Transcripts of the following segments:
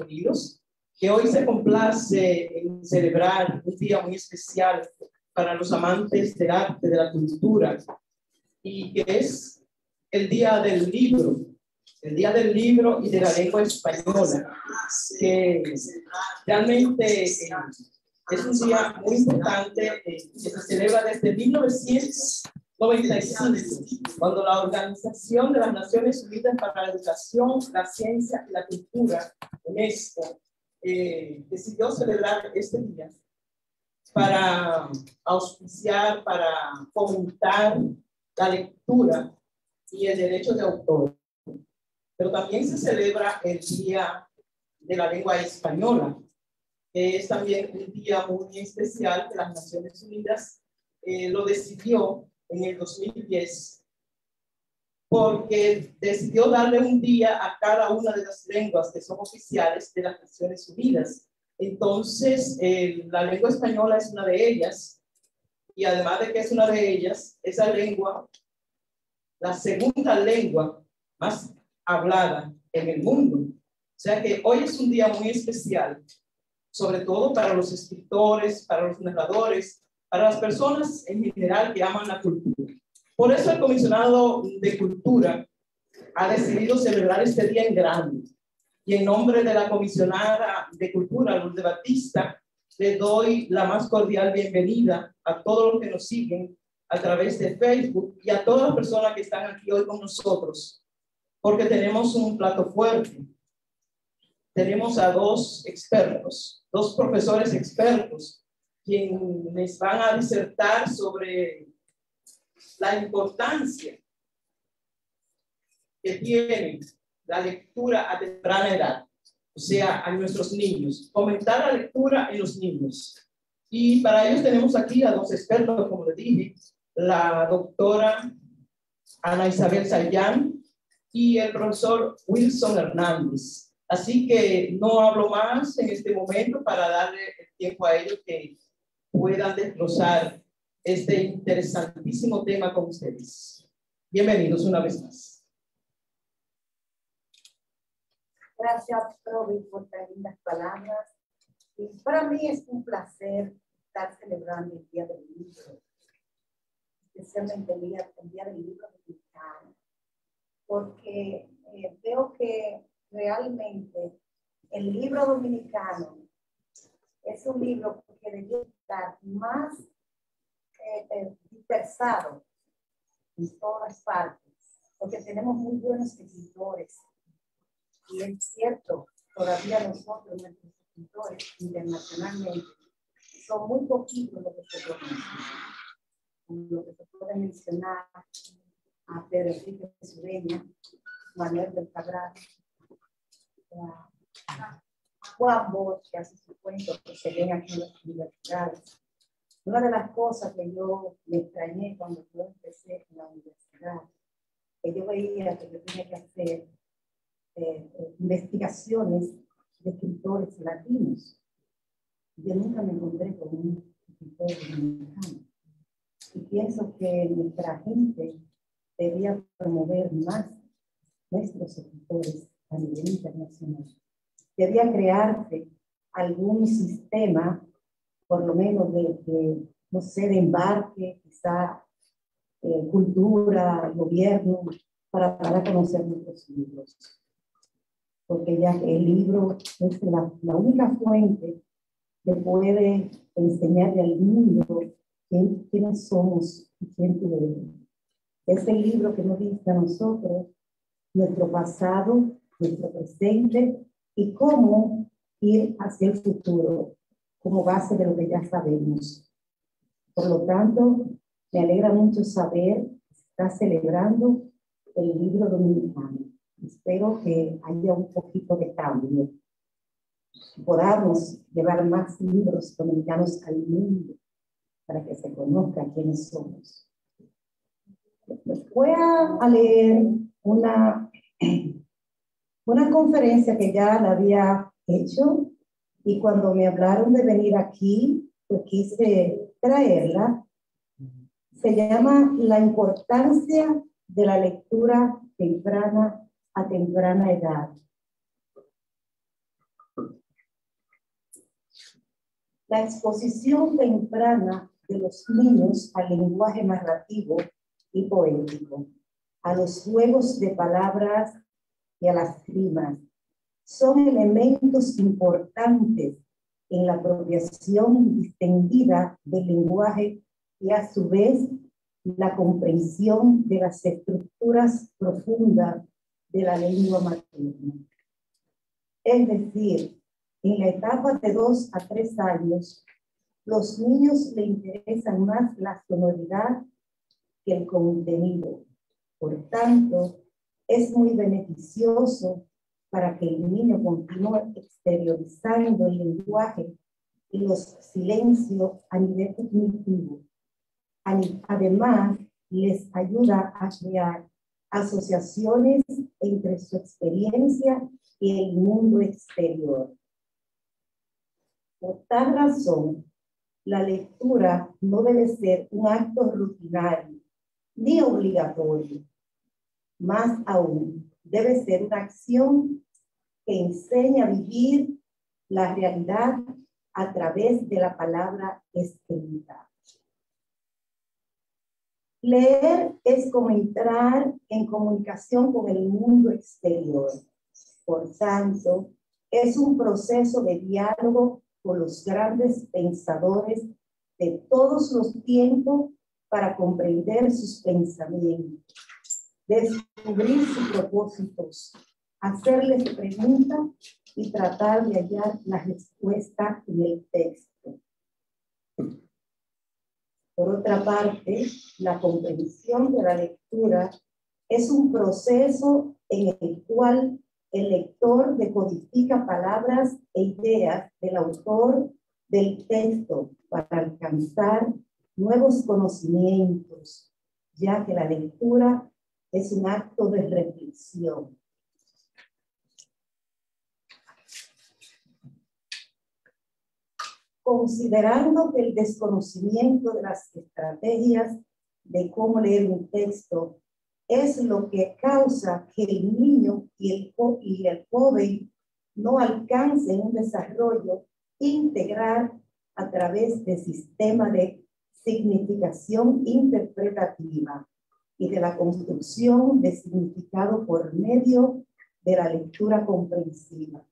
Unidos, que hoy se complace en celebrar un día muy especial para los amantes del arte, de la cultura, y que es el Día del Libro, el Día del Libro y de la Lengua Española, que realmente eh, es un día muy importante eh, que se celebra desde 1995, cuando la Organización de las Naciones Unidas para la Educación, la Ciencia y la Cultura, UNESCO, eh, decidió celebrar este día para auspiciar, para fomentar la lectura y el derecho de autor. Pero también se celebra el Día de la Lengua Española, que es también un día muy especial que las Naciones Unidas eh, lo decidió en el 2010 porque decidió darle un día a cada una de las lenguas que son oficiales de las Naciones Unidas. Entonces, la lengua española es una de ellas, y además de que es una de ellas, esa lengua, la segunda lengua más hablada en el mundo. O sea que hoy es un día muy especial, sobre todo para los escritores, para los narradores, para las personas en general que aman la cultura. Por eso el comisionado de Cultura ha decidido celebrar este día en grande. Y en nombre de la comisionada de Cultura, Lourdes Batista, le doy la más cordial bienvenida a todos los que nos siguen a través de Facebook y a todas las personas que están aquí hoy con nosotros, porque tenemos un plato fuerte. Tenemos a dos expertos, dos profesores expertos, quienes van a disertar sobre la importancia que tiene la lectura a temprana edad, o sea, a nuestros niños, fomentar la lectura en los niños. Y para ellos tenemos aquí a dos expertos, como les dije, la doctora Ana Isabel Sayán y el profesor Wilson Hernández. Así que no hablo más en este momento para darle el tiempo a ellos que puedan desglosar este interesantísimo tema con ustedes. Bienvenidos una vez más. Gracias, Roby, por tan lindas palabras. Y para mí es un placer estar celebrando el Día del Libro, especialmente el Día, el día del Libro Dominicano, porque eh, veo que realmente el libro dominicano es un libro que debe más eh, eh, dispersado en todas partes, porque tenemos muy buenos escritores. Y es cierto, todavía nosotros, nuestros escritores internacionalmente, son muy poquitos los que se conocen. Lo que se puede mencionar a Pedro Enrique Sureña, Manuel del Cabral, Bosch, que hace su cuento que se ven aquí en las universidades, una de las cosas que yo me extrañé cuando yo empecé en la universidad, que yo veía que yo tenía que hacer eh, eh, investigaciones de escritores latinos. Yo nunca me encontré con un escritor dominicano. Y pienso que nuestra gente debería promover más nuestros escritores a nivel internacional. Debería crearse algún sistema por lo menos de, no sé, de embarque, quizá eh, cultura, gobierno, para dar a conocer nuestros libros. Porque ya el libro es la, la única fuente que puede enseñarle al mundo quién, quiénes somos y quién tú Es el libro que nos dice a nosotros nuestro pasado, nuestro presente y cómo ir hacia el futuro como base de lo que ya sabemos. Por lo tanto, me alegra mucho saber que está celebrando el libro dominicano. Espero que haya un poquito de cambio. Podamos llevar más libros dominicanos al mundo para que se conozca quiénes somos. Voy a leer una, una conferencia que ya la había hecho y cuando me hablaron de venir aquí, pues quise traerla. Se llama La importancia de la lectura temprana a temprana edad. La exposición temprana de los niños al lenguaje narrativo y poético, a los juegos de palabras y a las rimas, son elementos importantes en la apropiación distendida del lenguaje y a su vez la comprensión de las estructuras profundas de la lengua materna. Es decir, en la etapa de dos a tres años, los niños le interesan más la sonoridad que el contenido. Por tanto, es muy beneficioso para que el niño continúe exteriorizando el lenguaje y los silencios a nivel cognitivo. Además, les ayuda a crear asociaciones entre su experiencia y el mundo exterior. Por tal razón, la lectura no debe ser un acto rutinario ni obligatorio. Más aún, debe ser una acción que enseña a vivir la realidad a través de la palabra escrita. Leer es como entrar en comunicación con el mundo exterior. Por tanto, es un proceso de diálogo con los grandes pensadores de todos los tiempos para comprender sus pensamientos, descubrir sus propósitos, hacerles preguntas y tratar de hallar la respuesta en el texto. Por otra parte, la comprensión de la lectura es un proceso en el cual el lector decodifica palabras e ideas del autor del texto para alcanzar nuevos conocimientos, ya que la lectura es un acto de reflexión. Considerando que el desconocimiento de las estrategias de cómo leer un texto es lo que causa que el niño y el, y el joven no alcancen un desarrollo integral a través del sistema de significación interpretativa y de la construcción de significado por medio de la lectura comprensiva.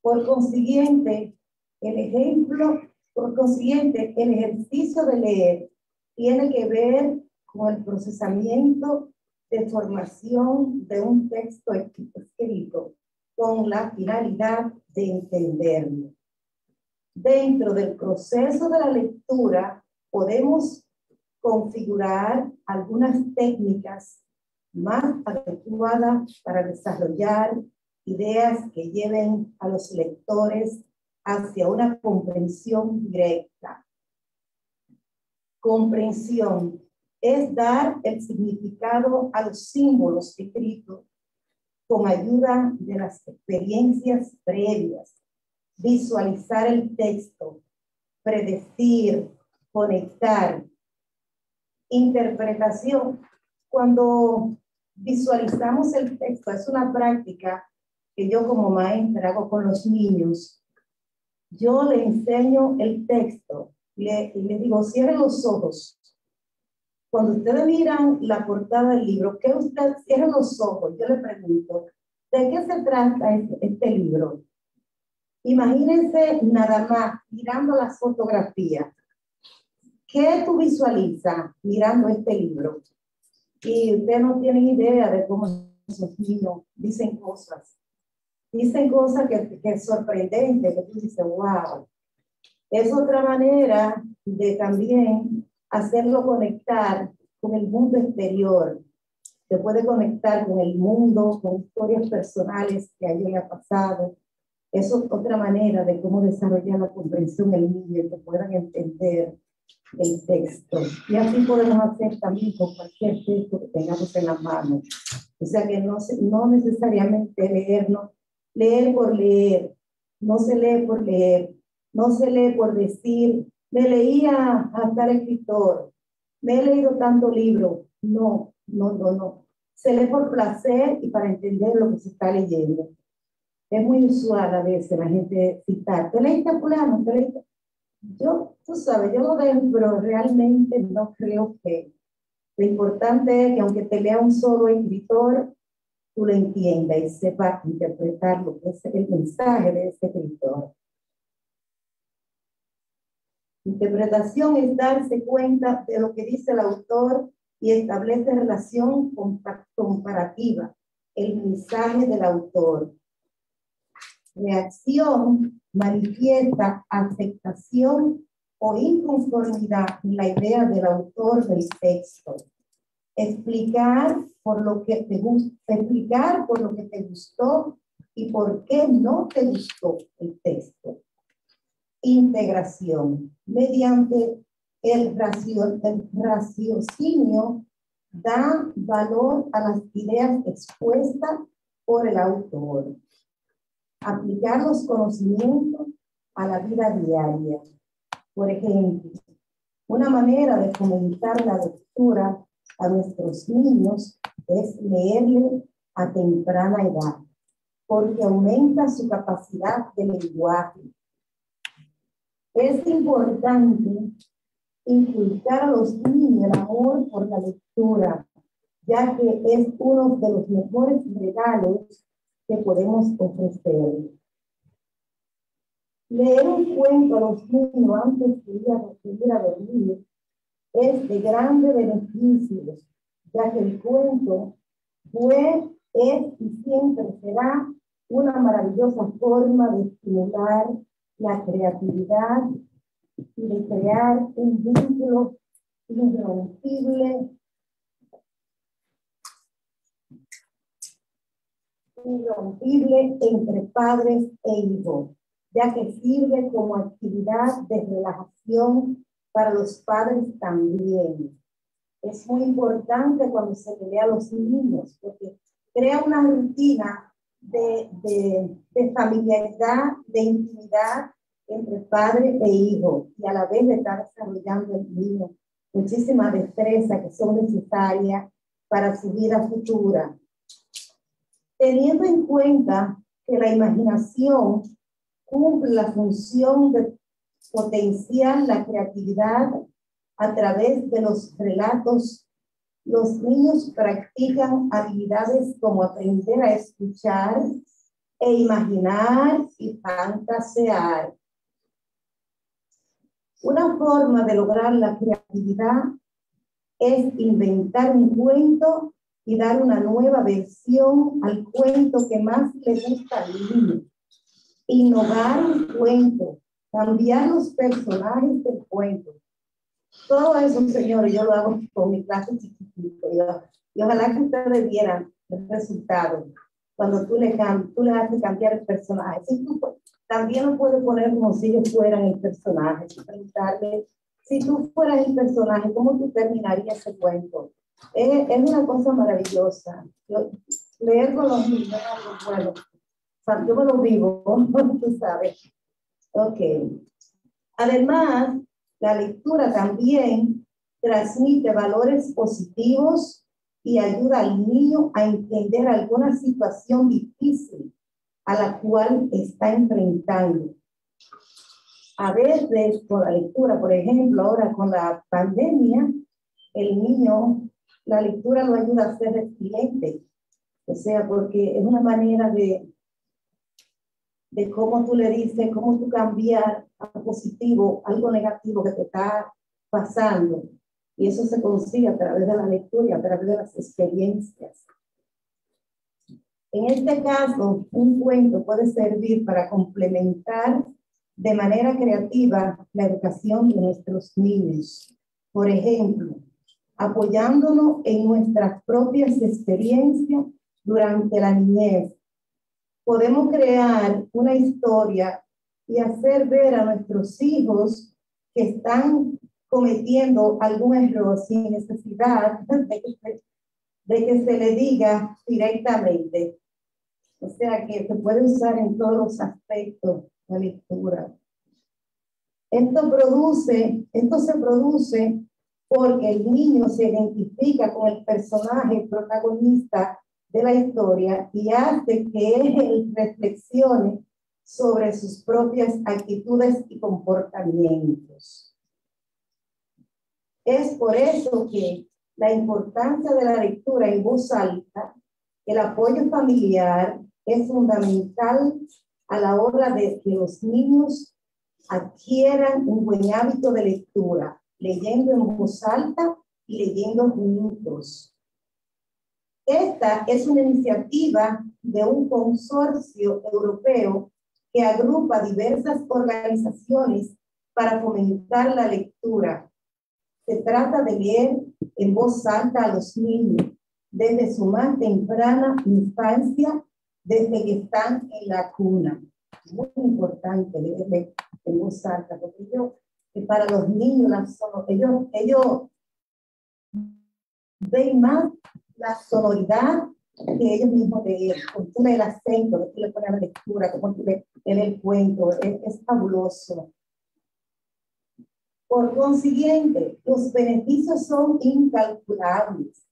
Por consiguiente, el ejemplo, por consiguiente, el ejercicio de leer tiene que ver con el procesamiento de formación de un texto escrito con la finalidad de entenderlo. Dentro del proceso de la lectura podemos configurar algunas técnicas más adecuadas para desarrollar ideas que lleven a los lectores hacia una comprensión directa. Comprensión es dar el significado a los símbolos escritos con ayuda de las experiencias previas, visualizar el texto, predecir, conectar, interpretación. Cuando visualizamos el texto, es una práctica que yo como maestra hago con los niños. Yo le enseño el texto y le, le digo, cierren los ojos cuando ustedes miran la portada del libro, ¿qué ustedes cierran los ojos? Yo le pregunto, ¿de qué se trata este, libro? Imagínense nada más mirando las fotografías. ¿Qué tú visualizas mirando este libro? Y ustedes no tienen idea de cómo esos niños dicen cosas. Dicen cosas que, que es sorprendente, que tú dices, wow. Es otra manera de también hacerlo conectar con el mundo exterior. Se puede conectar con el mundo, con historias personales que a ellos le ha pasado. Eso es otra manera de cómo desarrollar la comprensión del niño, que puedan entender el texto. Y así podemos hacer también con cualquier texto que tengamos en la mano. O sea que no, no necesariamente leerlo, leer por leer, no se lee por leer, no se lee por decir, me leía a tal escritor, me he leído tanto libro. No, no, no, no. Se lee por placer y para entender lo que se está leyendo. es muy usual a veces la gente citar, ¿te leíste fulano? ¿Te leíste? Yo, tú sabes, yo lo pero realmente no creo que lo importante es que aunque te lea un solo escritor, tú lo entiendas y sepas interpretar lo que es el mensaje de ese escritor. Interpretación es darse cuenta de lo que dice el autor y establece relación comparativa, el mensaje del autor. Reacción manifiesta aceptación o inconformidad en la idea del autor del texto. Explicar por lo que te explicar por lo que te gustó y por qué no te gustó el texto. Integración. Mediante el, el raciocinio da valor a las ideas expuestas por el autor. Aplicar los conocimientos a la vida diaria. Por ejemplo, una manera de fomentar la lectura a nuestros niños es leerle a temprana edad, porque aumenta su capacidad de lenguaje. Es importante inculcar a los niños el amor por la lectura, ya que es uno de los mejores regalos que podemos ofrecer. Leer un cuento a los niños antes de ir a, dormir es de grande beneficio, ya que el cuento fue, es y siempre será una maravillosa forma de estimular la creatividad y de crear un vínculo irrompible, irrompible entre padres e hijos ya que sirve como actividad de relajación para los padres también. Es muy importante cuando se le a los niños, porque crea una rutina de, de, de familiaridad, de intimidad entre padre e hijo, y a la vez de estar desarrollando el niño muchísimas destrezas que son necesarias para su vida futura. Teniendo en cuenta que la imaginación cumple la función de potenciar la creatividad a través de los relatos. Los niños practican habilidades como aprender a escuchar e imaginar y fantasear. Una forma de lograr la creatividad es inventar un cuento y dar una nueva versión al cuento que más le gusta al niño innovar un cuento, cambiar los personajes del cuento. Todo eso, señores, yo lo hago con mi clase chiquitito. Y, ojalá que ustedes vieran el resultado cuando tú le, tú le haces cambiar el personaje. Si tú, también lo puedes poner como si ellos fueran el personaje. Preguntarle, si tú fueras el personaje, ¿cómo tú terminarías ese cuento? Es, es una cosa maravillosa. Yo, leer con los niños es bueno yo me lo vivo, tú sabes. Ok. Además, la lectura también transmite valores positivos y ayuda al niño a entender alguna situación difícil a la cual está enfrentando. A veces, con la lectura, por ejemplo, ahora con la pandemia, el niño, la lectura lo ayuda a ser resiliente. O sea, porque es una manera de de cómo tú le dices, cómo tú cambiar a positivo algo negativo que te está pasando. Y eso se consigue a través de la lectura a través de las experiencias. En este caso, un cuento puede servir para complementar de manera creativa la educación de nuestros niños. Por ejemplo, apoyándonos en nuestras propias experiencias durante la niñez podemos crear una historia y hacer ver a nuestros hijos que están cometiendo algún error sin necesidad de que, se le diga directamente. O sea que se puede usar en todos los aspectos la lectura. Esto produce, esto se produce porque el niño se identifica con el personaje protagonista de la historia y hace que él reflexione sobre sus propias actitudes y comportamientos. Es por eso que la importancia de la lectura en voz alta, el apoyo familiar es fundamental a la hora de que los niños adquieran un buen hábito de lectura, leyendo en voz alta y leyendo juntos. Esta es una iniciativa de un consorcio europeo que agrupa diversas organizaciones para fomentar la lectura. Se trata de leer en voz alta a los niños desde su más temprana infancia, desde que están en la cuna. Muy importante leer en voz alta, porque yo, que para los niños, ellos, ellos ven más la sonoridad que ellos mismos de con tú el acento, que tú le pones la lectura, como tú le el cuento, es, es fabuloso. Por consiguiente, los beneficios son incalculables.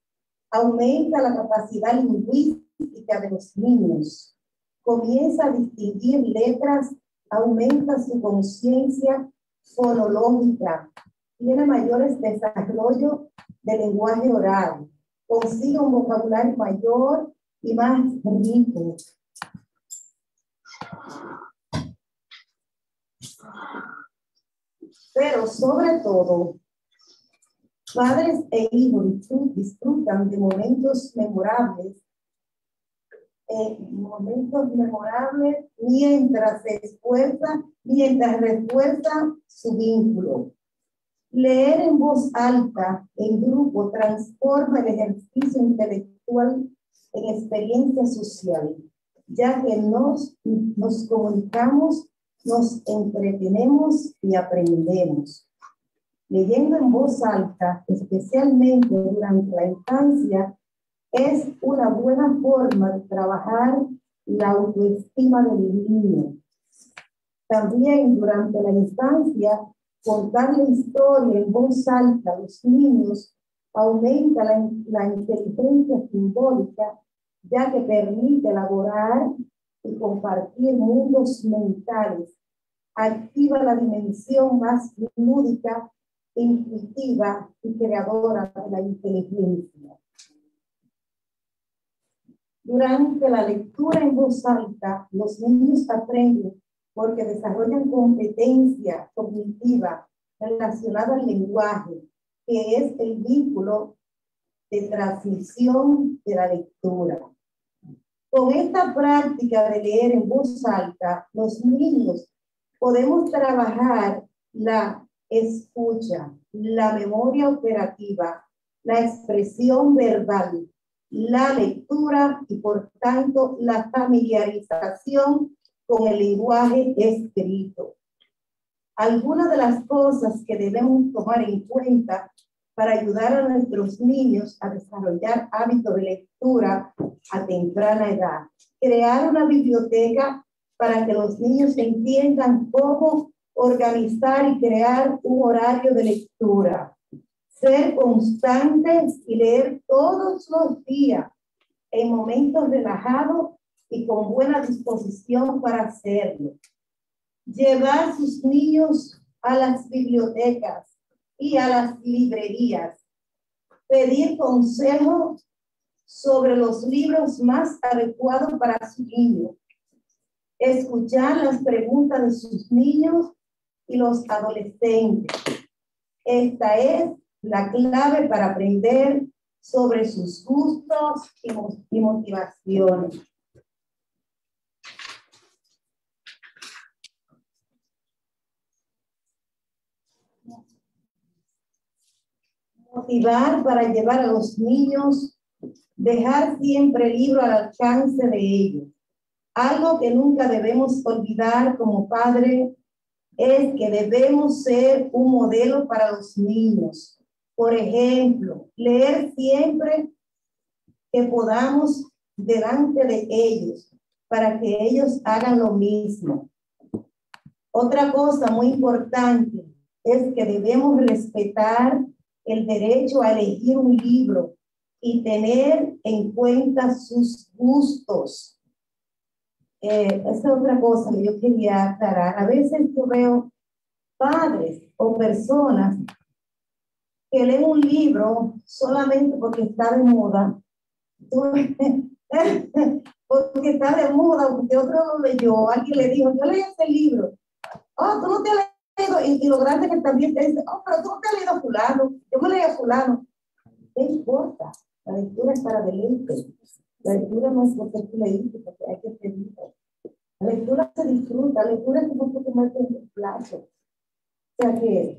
Aumenta la capacidad lingüística de los niños. Comienza a distinguir letras, aumenta su conciencia fonológica, tiene mayores desarrollo de lenguaje oral, consigue un vocabulario mayor y más rico. Pero sobre todo, padres e hijos disfrutan de momentos memorables, eh, momentos memorables mientras se esfuerza, mientras refuerza su vínculo. Leer en voz alta en grupo transforma el ejercicio intelectual en experiencia social, ya que nos, nos comunicamos, nos entretenemos y aprendemos. Leyendo en voz alta, especialmente durante la infancia, es una buena forma de trabajar la autoestima del niño. También durante la infancia Contar la historia en voz alta a los niños aumenta la, la inteligencia simbólica, ya que permite elaborar y compartir mundos mentales. Activa la dimensión más lúdica, intuitiva y creadora de la inteligencia. Durante la lectura en voz alta, los niños aprenden porque desarrollan competencia cognitiva relacionada al lenguaje, que es el vínculo de transmisión de la lectura. Con esta práctica de leer en voz alta, los niños podemos trabajar la escucha, la memoria operativa, la expresión verbal, la lectura y por tanto la familiarización con el lenguaje escrito. Algunas de las cosas que debemos tomar en cuenta para ayudar a nuestros niños a desarrollar hábitos de lectura a temprana edad. Crear una biblioteca para que los niños entiendan cómo organizar y crear un horario de lectura. Ser constantes y leer todos los días en momentos relajados y con buena disposición para hacerlo. Llevar sus niños a las bibliotecas y a las librerías. Pedir consejo sobre los libros más adecuados para su niño. Escuchar las preguntas de sus niños y los adolescentes. Esta es la clave para aprender sobre sus gustos y motivaciones. motivar para llevar a los niños, dejar siempre el libro al alcance de ellos. Algo que nunca debemos olvidar como padre es que debemos ser un modelo para los niños. Por ejemplo, leer siempre que podamos delante de ellos para que ellos hagan lo mismo. Otra cosa muy importante es que debemos respetar el derecho a elegir un libro y tener en cuenta sus gustos. Eh, esa es otra cosa que yo quería aclarar. A veces yo veo padres o personas que leen un libro solamente porque está de moda. porque está de moda, porque otro lo leyó, alguien le dijo, yo leí este libro. Oh, tú no te has leído, y, lo grande que también te dice, oh, pero tú no te has leído a fulano, yo me leí a fulano. ¿Qué importa? La lectura es para deleite. La lectura no es porque tú leíste, porque hay que pedir. La lectura se disfruta, la lectura es como tú comerte un plato. O sea que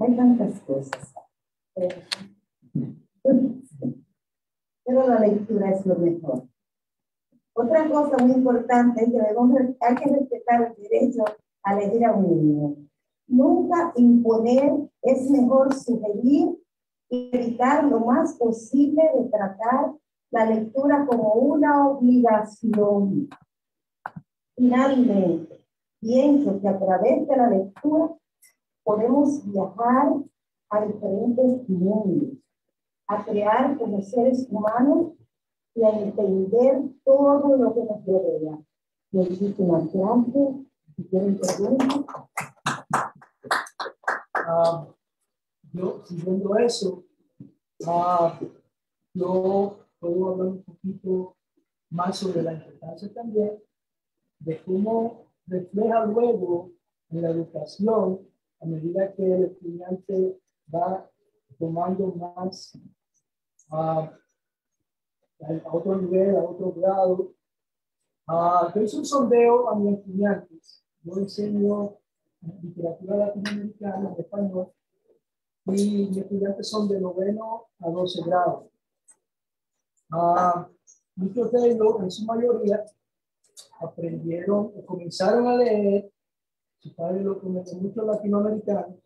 hay tantas cosas. Pero la lectura es lo mejor. Otra cosa muy importante es que debemos, hay que respetar el derecho a elegir a un niño. Nunca imponer, es mejor sugerir y evitar lo más posible de tratar la lectura como una obligación. Finalmente, pienso que a través de la lectura podemos viajar a diferentes mundos, a crear como seres humanos y a entender todo lo que nos rodea. Muchísimas gracias. Si quieren. Uh, yo, siguiendo eso, uh, yo puedo hablar un poquito más sobre la importancia también de cómo refleja luego en la educación a medida que el estudiante va tomando más uh, a otro nivel, a otro grado. Uh, yo hice un sondeo a mis estudiantes. Yo enseño literatura latinoamericana, en español, y mis estudiantes son de noveno a 12 grados. Uh, muchos de ellos, en su mayoría, aprendieron, comenzaron a leer su padre lo comenzó muchos latinoamericanos,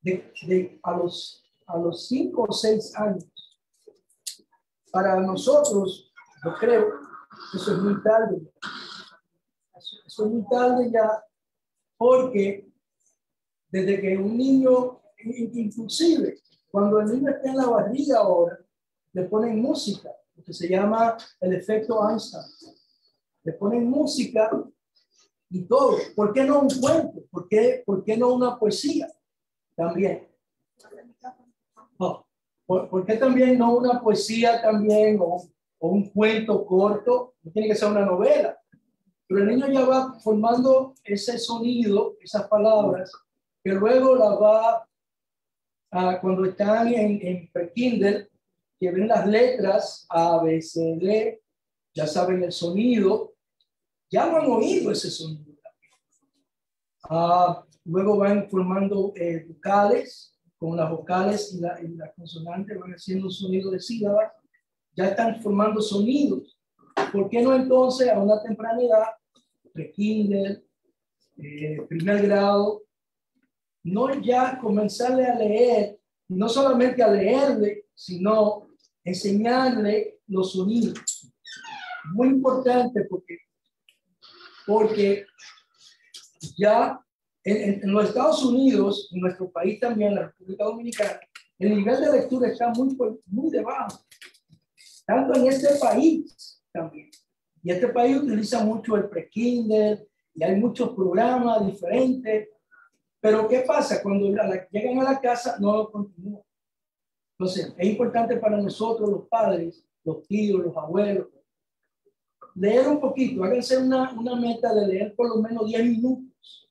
de, de, a, los, a los cinco o seis años. Para nosotros, yo creo, eso es muy tarde. Eso es muy tarde ya, porque desde que un niño, inclusive cuando el niño está en la barriga ahora, le ponen música, lo que se llama el efecto Einstein. Le ponen música y todo. ¿Por qué no un cuento? ¿Por qué, por qué no una poesía? También. ¿Por, qué también no una poesía también o, o, un cuento corto? No tiene que ser una novela. Pero el niño ya va formando ese sonido, esas palabras, que luego la va, a, cuando están en, en pre-kinder, que ven las letras A, B, C, D, ya saben el sonido, ya lo han oído ese sonido. Ah, luego van formando eh, vocales, con las vocales y, la, las consonantes van haciendo un sonido de sílabas, ya están formando sonidos. ¿Por qué no entonces a una temprana edad, pre-kinder, eh, primer grado, no ya comenzarle a leer, no solamente a leerle, sino enseñarle los sonidos? Muy importante porque porque ya en, los Estados Unidos, en nuestro país también, la República Dominicana, el nivel de lectura está muy, muy debajo, tanto en este país también. Y este país utiliza mucho el pre-kinder y hay muchos programas diferentes. Pero ¿qué pasa? Cuando llegan a la casa, no lo continúan. Entonces, es importante para nosotros, los padres, los tíos, los abuelos, leer un poquito, háganse una, una meta de leer por lo menos 10 minutos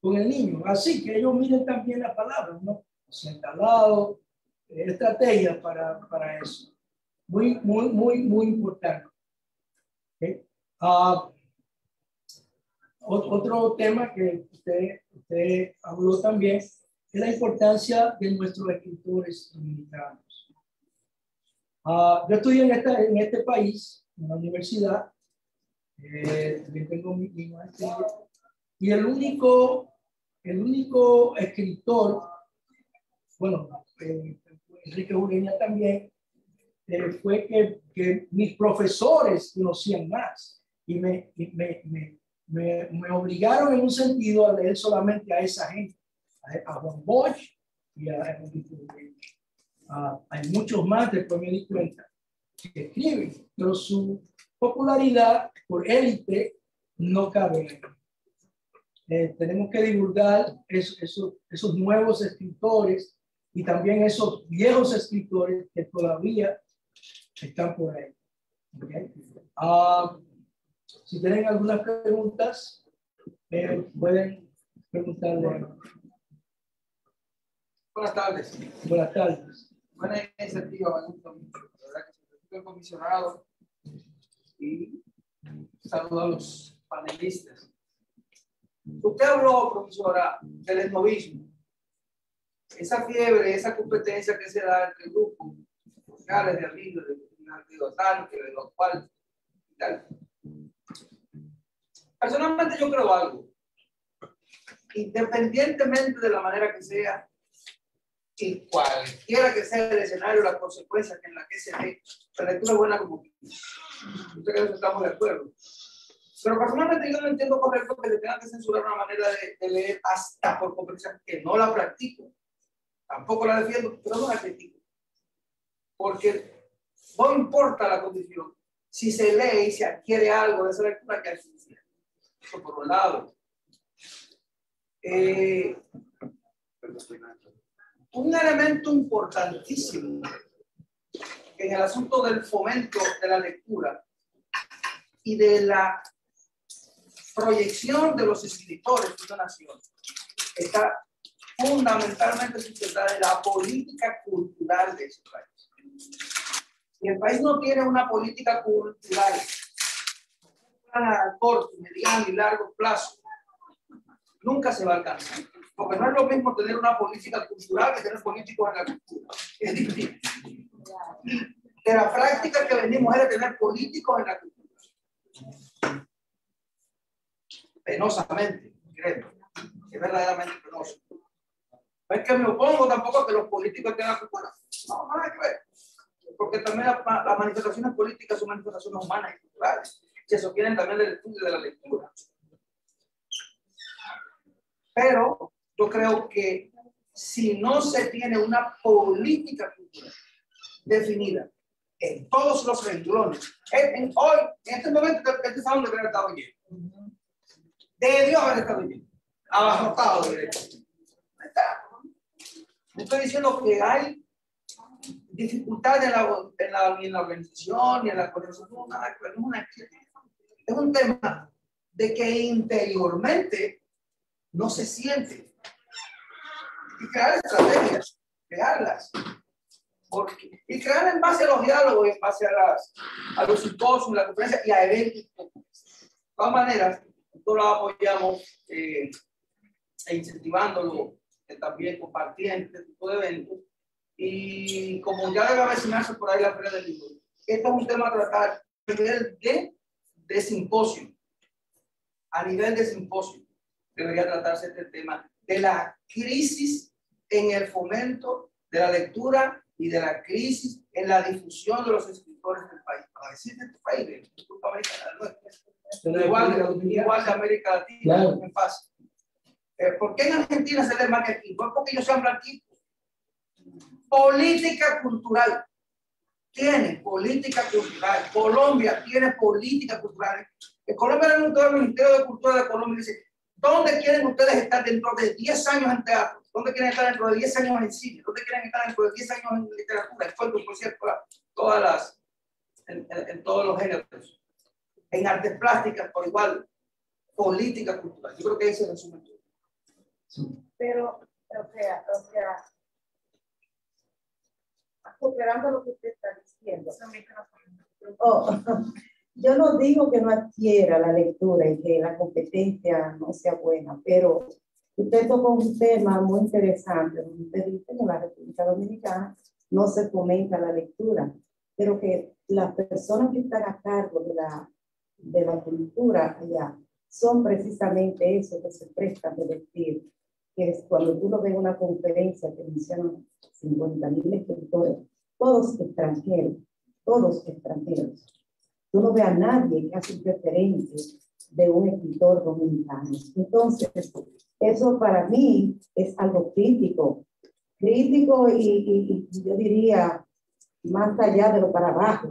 con el niño, así que ellos miren también las palabras, ¿no? Sentalado, eh, estrategia para, para eso. Muy, muy, muy, muy importante. Uh, otro tema que usted, usted habló también es la importancia de nuestros escritores dominicanos. Uh, yo estudié en, esta, en este país en la universidad, eh, tengo mi, y el único, el único escritor, bueno, eh, Enrique Ureña también, eh, fue que, que, mis profesores conocían más. Y, me, me, me, me, obligaron en un sentido a leer solamente a esa gente, a, Juan Bosch y a Enrique Ureña. Ah, muchos más, después me di cuenta, que escriben, pero su popularidad por élite no cabe. Eh, tenemos que divulgar esos nuevos escritores y también esos viejos escritores que todavía están por ahí. Ah, si tienen algunas preguntas, eh, pueden preguntarle. Buenas tardes. Buenas tardes. Buena iniciativa, comisionado y saludo a los panelistas. Usted habló, profesora, del esnovismo. Esa fiebre, esa competencia que se da entre grupos sociales de amigos, de que de los cuales tal. Personalmente yo creo algo. Independientemente de la manera que sea, y cualquiera que sea el escenario, las consecuencias en las que se ve, la lectura es buena como Ustedes estamos de acuerdo. Pero personalmente yo no entiendo correcto que se tenga que censurar una manera de, leer hasta por comprensión que no la practico. Tampoco la defiendo, pero no la critico. Porque no importa la condición, si se lee y se adquiere algo de esa lectura que hay Eso por un lado. Eh, un elemento importantísimo en el asunto del fomento de la lectura y de la proyección de los escritores de una nación está fundamentalmente sustentada en la política cultural de ese país. Si el país no tiene una política cultural a corto, mediano y largo plazo, nunca se va a alcanzar. Porque no es lo mismo tener una política cultural que tener políticos en la cultura. Es difícil. De la práctica que venimos de tener políticos en la cultura. Penosamente, creo. Es verdaderamente penoso. No es que me opongo tampoco a que los políticos tengan cultura. No, nada que ver. Porque también las manifestaciones políticas son manifestaciones humanas y culturales. Se sostienen también del estudio de la lectura. Pero yo creo que si no se tiene una política cultural definida en todos los renglones, en, hoy, en este momento, este salón debería haber estado lleno. Debió haber estado lleno. Abarrotado derecho. Estoy diciendo que hay dificultades en la, en la, organización y en la coordinación. No, una, es un tema de que interiormente no se siente y crear estrategias, crearlas. Porque, y crear en base a los diálogos, en base a, las, a los simposios, la conferencia y a eventos. De todas maneras, nosotros lo apoyamos eh, e incentivándolo, eh, también compartiendo este tipo de eventos. Y como ya debe avecinarse por ahí la Feria del Libro, esto es un tema a tratar a nivel de, de simposio. A nivel de simposio debería tratarse este tema de la crisis en el fomento de la lectura y de la crisis en la difusión de los escritores del país. Para decir de tu país, de Igual, de, igual de América Latina, claro. es fácil. Eh, ¿Por qué en Argentina se más que aquí? No es porque ellos sean blanquitos. Política cultural. Tiene política cultural. Colombia tiene política cultural. En Colombia, el Ministerio de Cultura de Colombia dice, ¿Dónde quieren ustedes estar dentro de 10 años en teatro? ¿Dónde quieren estar dentro de 10 años en cine? ¿Dónde quieren estar dentro de 10 años en literatura? En por cierto, todas las, en, todos los géneros. En artes plásticas, por igual, política cultural. Yo creo que ese resume todo. Pero, o sea, o sea, superando lo que usted está diciendo. Oh, yo no digo que no adquiera la lectura y que la competencia no sea buena, pero usted tocó un tema muy interesante. Usted dice que en la República Dominicana no se fomenta la lectura, pero que las personas que están a cargo de la, de la cultura allá son precisamente eso que se prestan de decir, que es cuando tú lo ves una conferencia que mencionan 50 mil escritores, todos extranjeros, todos extranjeros Tú no ves a nadie que hace un referente de un escritor dominicano. Entonces, eso para mí es algo crítico, crítico y yo diría más allá de lo para abajo,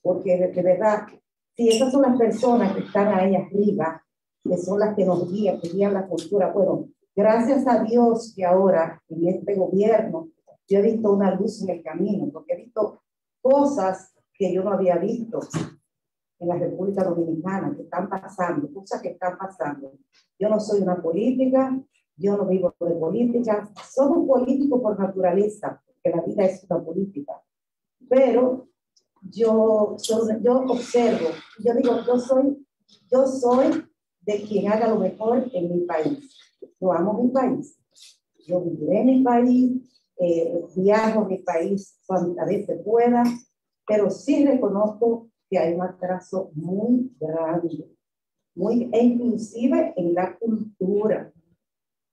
porque de, de verdad, si esas son las personas que están ahí arriba, que son las que nos guían, que guían la cultura, bueno, gracias a Dios que ahora en este gobierno yo he visto una luz en el camino, porque he visto cosas que yo no había visto en la República Dominicana, que están pasando, cosas que están pasando. Yo no soy una política, yo no vivo de política, somos políticos por naturaleza, porque la vida es una política. Pero yo, yo, observo, yo digo, yo soy, yo soy de quien haga lo mejor en mi país. Yo amo mi país. Yo viviré en mi país, eh, viajo a mi país cuantas veces pueda, pero sí reconozco que hay un atraso muy grande, muy, e inclusive en la cultura.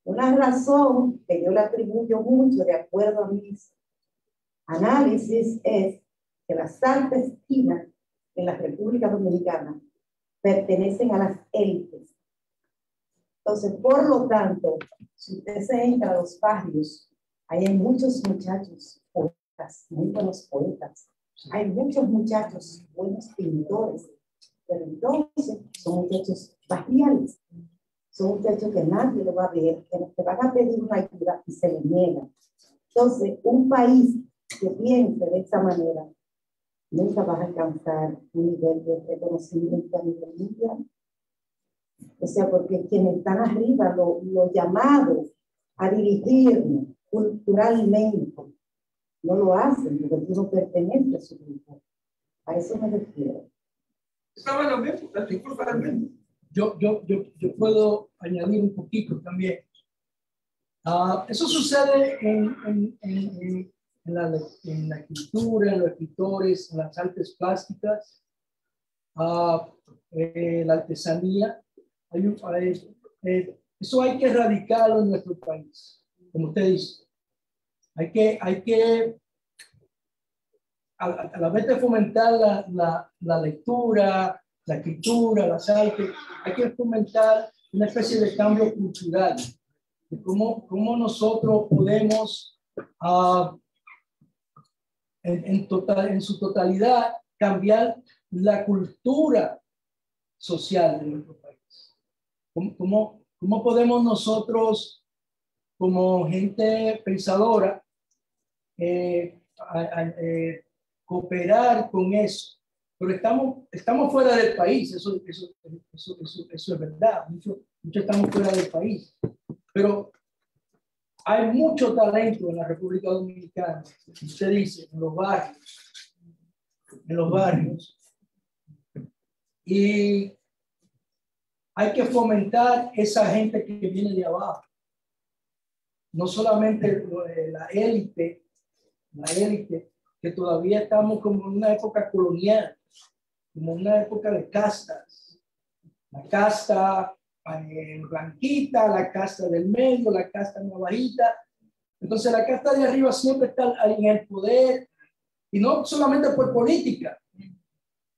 Una razón que yo le atribuyo mucho de acuerdo a mis análisis es que las altas esquinas en la República Dominicana pertenecen a las élites. Entonces, por lo tanto, si usted se entra a los barrios, hay muchos muchachos poetas, muy buenos poetas, hay muchos muchachos buenos pintores, pero entonces son muchachos barriales, son muchachos que nadie lo va a ver, que te van a pedir una ayuda y se le niega. Entonces, un país que piense de esa manera, nunca vas a alcanzar un nivel de reconocimiento a nivel mundial. O sea, porque quienes están arriba, los lo llamados a dirigirnos culturalmente, no lo hacen porque tú no perteneces a su grupo. A eso me refiero. Estaba lo mismo, yo, yo, yo, yo puedo añadir un poquito también. Uh, eso sucede en, en, en, en la, en la escritura, en los escritores, en las artes plásticas, uh, eh, la artesanía. Hay un, eh, eso hay que erradicarlo en nuestro país, como usted dice. Hay que, hay que a, la vez de fomentar la, la, lectura, la escritura, las artes, hay que fomentar una especie de cambio cultural, de cómo, cómo nosotros podemos uh, en, total, en su totalidad cambiar la cultura social de nuestro país. ¿Cómo, cómo, podemos nosotros, como gente pensadora, eh, eh, cooperar con eso? Pero estamos, estamos fuera del país, eso, es verdad, muchos mucho estamos fuera del país. Pero hay mucho talento en la República Dominicana, usted dice, en los barrios, en los barrios. Y hay que fomentar esa gente que viene de abajo. No solamente eh, la élite, la élite, que todavía estamos como en una época colonial, como una época de castas. La casta eh, blanquita, la casta del medio, la casta más bajita. Entonces la casta de arriba siempre está en el poder, y no solamente por política,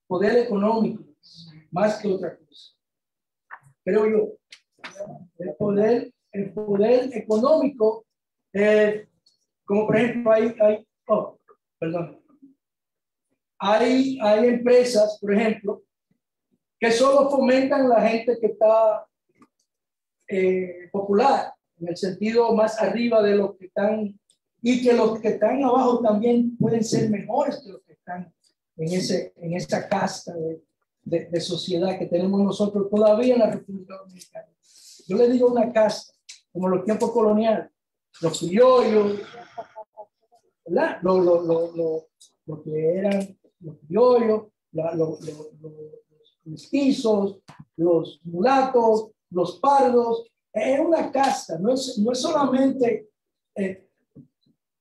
poder económico, más que otra cosa. Creo yo, el poder, el poder económico, eh, como por ejemplo hay, hay oh, perdón, hay, hay empresas, por ejemplo, que solo fomentan la gente que está eh, popular, en el sentido más arriba de los que están, y que los que están abajo también pueden ser mejores que los que están en, ese, en esa casta de, de, sociedad que tenemos nosotros todavía en la República Dominicana. Yo le digo una casta, como los tiempos coloniales, los criollos, ¿verdad? Lo, lo, que eran los criollos, los mestizos, los mulatos, los pardos, es una casta, no es, no es solamente, eh,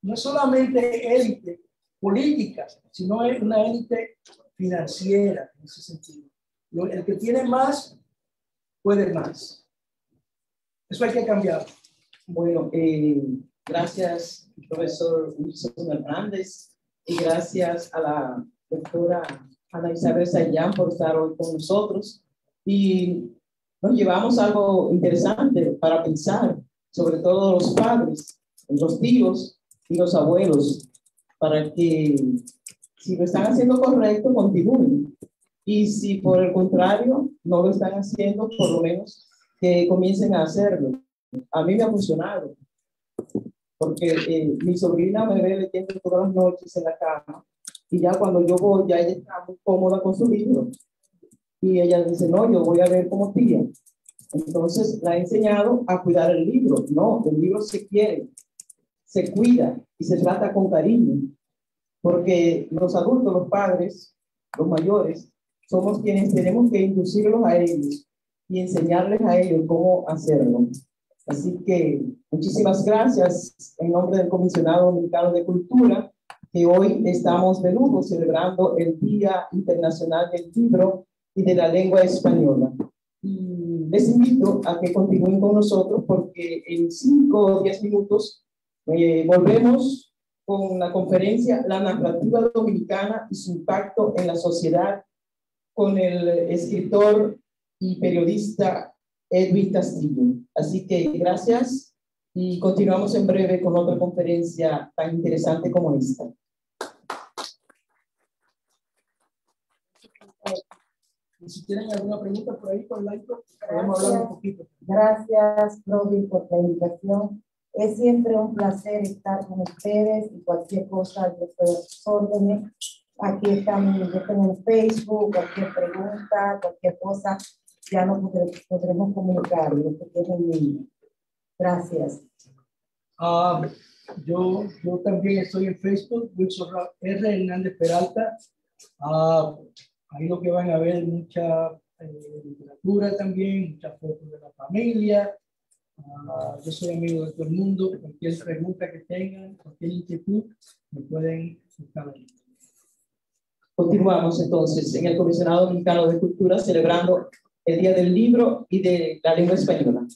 no es solamente élite política, sino es una élite financiera en ese sentido. El que tiene más, puede más. Eso hay que cambiar. Bueno, eh, gracias, profesor Wilson Hernández, y gracias a la doctora Ana Isabel Sayán por estar hoy con nosotros. Y nos llevamos algo interesante para pensar, sobre todo los padres, los tíos y los abuelos, para que si lo están haciendo correcto, continúen. Y si por el contrario no lo están haciendo, por lo menos que comiencen a hacerlo. A mí me ha funcionado, porque eh, mi sobrina me ve leyendo todas las noches en la cama y ya cuando yo voy, ya ella está cómoda con su libro. Y ella dice, no, yo voy a ver como tía. Entonces la he enseñado a cuidar el libro. No, el libro se quiere, se cuida y se trata con cariño. Porque los adultos, los padres, los mayores, somos quienes tenemos que inducirlos a ellos y enseñarles a ellos cómo hacerlo. Así que muchísimas gracias en nombre del Comisionado Dominicano de Cultura, que hoy estamos de lujo celebrando el Día Internacional del Libro y de la Lengua Española. Y les invito a que continúen con nosotros porque en cinco o diez minutos eh, volvemos con la conferencia La narrativa dominicana y su impacto en la sociedad con el escritor y periodista Edwin Castillo. Así que gracias y continuamos en breve con otra conferencia tan interesante como esta. Si tienen alguna pregunta por ahí, por like, podemos hablar un poquito. Gracias, Roby, por la invitación. Es siempre un placer estar con ustedes y cualquier cosa, yo estoy a sus órdenes. Aquí están, yo tengo en Facebook, cualquier pregunta, cualquier cosa, ya nos podremos, comunicar, lo que tienen Gracias. Ah, yo, yo también estoy en Facebook, Wilson R. Hernández Peralta. Uh, ahí lo que van a ver mucha eh, literatura también, muchas fotos de la familia. Uh, yo soy amigo de todo el mundo. Cualquier pregunta que tengan, cualquier inquietud, me pueden buscar ahí. Continuamos entonces en el Comisionado Dominicano de Cultura celebrando el Día del Libro y de la Lengua Española.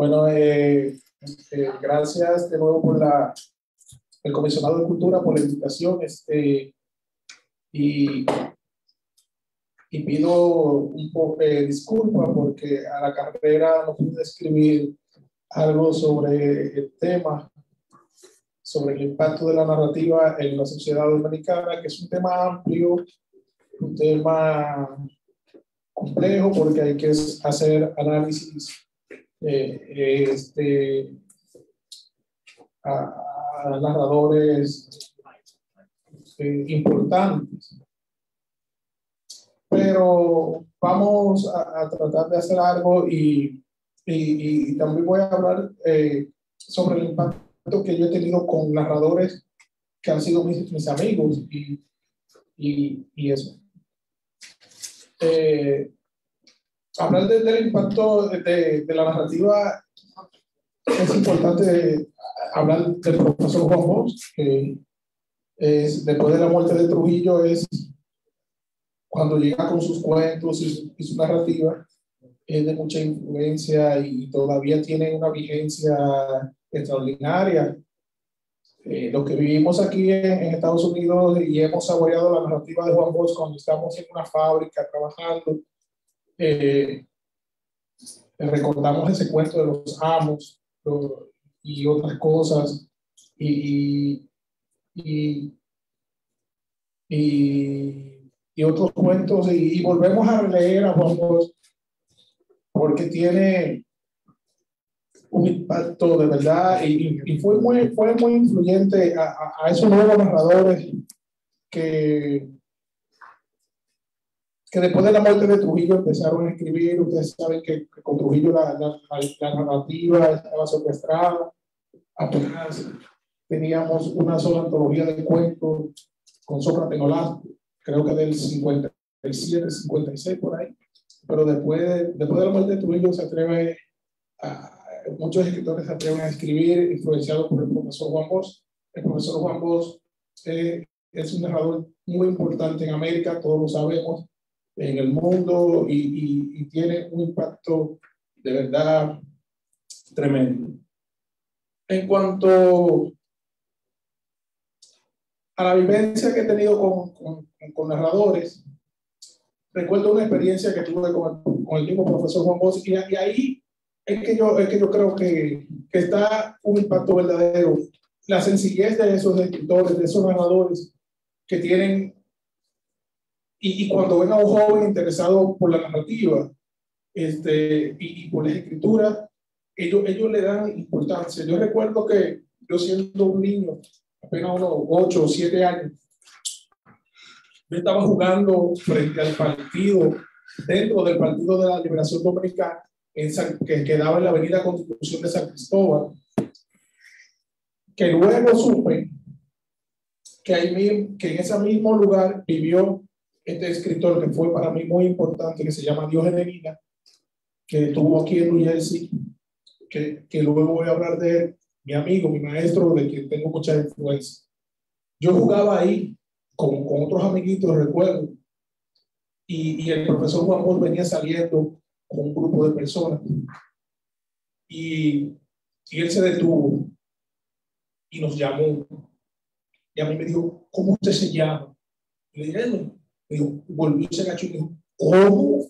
Bueno, eh, eh, gracias de nuevo por la, el comisionado de cultura por la invitación. Este, y, y pido un poco de disculpa porque a la carrera no pude escribir algo sobre el tema, sobre el impacto de la narrativa en la sociedad dominicana, que es un tema amplio, un tema complejo porque hay que hacer análisis eh, este, a, narradores eh, importantes. Pero vamos a, tratar de hacer algo y, y, también voy a hablar eh, sobre el impacto que yo he tenido con narradores que han sido mis, mis amigos y, y, eso. Eh, hablar del impacto de, de, la narrativa es importante hablar del profesor Juan Bosch, que es, después de la muerte de Trujillo es cuando llega con sus cuentos y su, narrativa, es de mucha influencia y todavía tiene una vigencia extraordinaria. Eh, lo que vivimos aquí en, Estados Unidos y hemos saboreado la narrativa de Juan Bosch cuando estamos en una fábrica trabajando, eh, recordamos ese cuento de los amos y otras cosas y, y, y, y otros cuentos y, volvemos a leer a Juan Bosch porque tiene un impacto de verdad y, fue, muy, fue muy influyente a, a esos nuevos narradores que, que después de la muerte de Trujillo empezaron a escribir, ustedes saben que, con Trujillo la, la, la, narrativa estaba secuestrada, apenas teníamos una sola antología de cuentos con Sócrates Nolasco, creo que del 57, 56 por ahí, pero después de, después de la muerte de Trujillo se atreve a, muchos escritores se atreven a escribir, influenciados por el profesor Juan Bosch. El profesor Juan Bosch eh, es un narrador muy importante en América, todos lo sabemos, en el mundo y, y, tiene un impacto de verdad tremendo. En cuanto a la vivencia que he tenido con, con, con narradores, recuerdo una experiencia que tuve con, con el mismo profesor Juan Bosch y, y, ahí es que yo, es que yo creo que, que, está un impacto verdadero. La sencillez de esos escritores, de esos narradores que tienen y, cuando ven a un joven interesado por la narrativa este, y, por la escritura, ellos, ellos le dan importancia. Yo recuerdo que yo siendo un niño, apenas unos 8 o 7 años, yo estaba jugando frente al partido, dentro del Partido de la Liberación Dominicana, en que quedaba en la Avenida Constitución de San Cristóbal, que luego supe que, ahí, que en ese mismo lugar vivió este escritor que fue para mí muy importante, que se llama Dios Vida, que estuvo aquí en New Jersey, que, que luego voy a hablar de él, mi amigo, mi maestro, de quien tengo mucha influencia. Yo jugaba ahí con, con otros amiguitos, recuerdo, y, y el profesor Juan Bosch venía saliendo con un grupo de personas. Y, y él se detuvo y nos llamó. Y a mí me dijo, ¿cómo usted se llama? Y le dije, dijo, volvió y dijo, ¿cómo?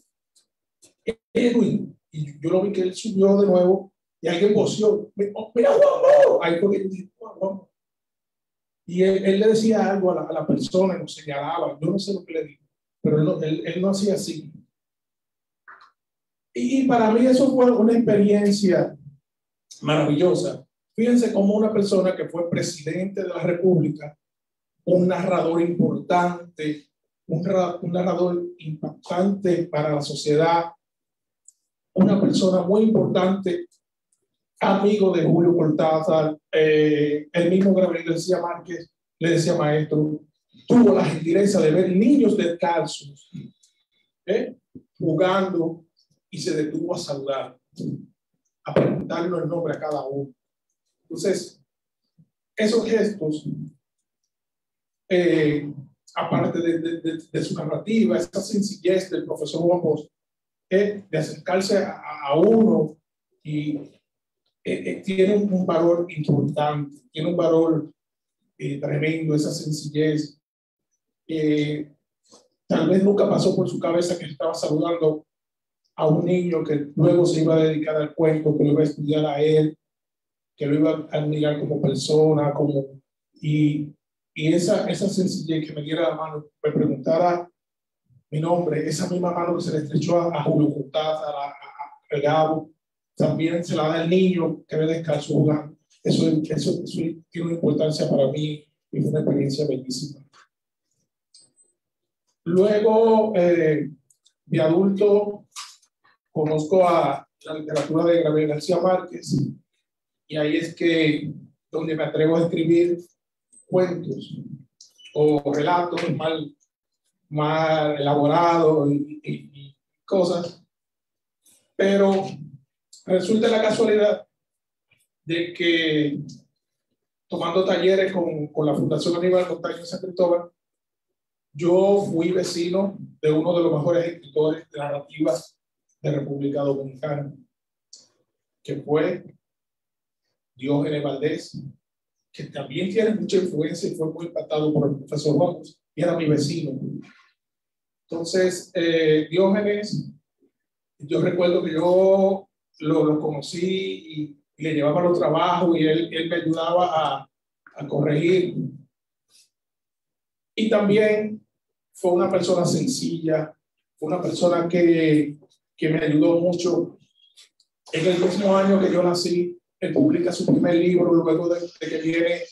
Edwin. Y yo lo vi que él subió de nuevo y alguien voció, oh, mira Juan Ahí fue que dije, Juan Y él, él, le decía algo a la, a la persona, lo señalaba, yo no sé lo que le dijo, pero él no, él, él no hacía así. Y, y para mí eso fue una experiencia maravillosa. Fíjense cómo una persona que fue presidente de la República, un narrador importante, un, narrador impactante para la sociedad, una persona muy importante, amigo de Julio Cortázar, eh, el mismo Gabriel García Márquez le decía maestro, tuvo la gentileza de ver niños descalzos ¿eh? jugando y se detuvo a saludar, a preguntarle el nombre a cada uno. Entonces, esos gestos eh, aparte de, su narrativa, esa sencillez del profesor Juan Bosch, de acercarse a, a, uno y, eh, eh, tiene un, valor importante, tiene un valor tremendo, esa sencillez. tal vez nunca pasó por su cabeza que estaba saludando a un niño que luego se iba a dedicar al cuento, que lo iba a estudiar a él, que lo iba a admirar como persona, como, y, y esa, esa sencillez que me diera la mano, me preguntara mi nombre, esa misma mano que se le estrechó a, a Julio Cortázar, a, a, Gabo, también se la da el niño que ve descalzo jugando. Eso, eso, eso, tiene una importancia para mí y fue una experiencia bellísima. Luego, eh, de adulto, conozco a la literatura de Gabriel García Márquez y ahí es que donde me atrevo a escribir cuentos o relatos mal, mal elaborados y, cosas. Pero resulta la casualidad de que tomando talleres con, con la Fundación Aníbal Montaño San Cristóbal, yo fui vecino de uno de los mejores escritores de narrativas de República Dominicana, que fue Diógenes Valdés, que también tiene mucha influencia y fue muy impactado por el profesor Ramos, y era mi vecino. Entonces, eh, Diógenes, yo recuerdo que yo lo, lo conocí y, le llevaba los trabajos y él, él me ayudaba a, a corregir. Y también fue una persona sencilla, fue una persona que, que me ayudó mucho. En el mismo año que yo nací, él publica su primer libro luego de, que viene,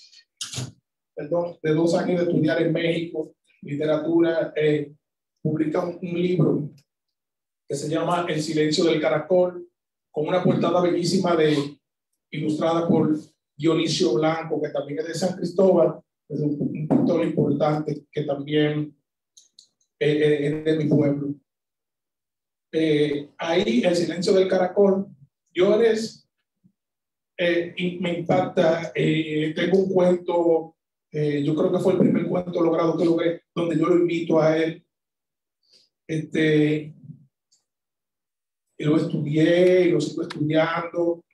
perdón, de dos años de estudiar en México, literatura, eh, publica un, libro que se llama El silencio del caracol, con una portada bellísima de, ilustrada por Dionisio Blanco, que también es de San Cristóbal, es un, pintor importante que también eh, eh, es de mi pueblo. ahí, El silencio del caracol, yo eres eh, me impacta. Eh, tengo un cuento, eh, yo creo que fue el primer cuento logrado que logré, donde yo lo invito a él. Este, lo estudié, lo sigo estudiando.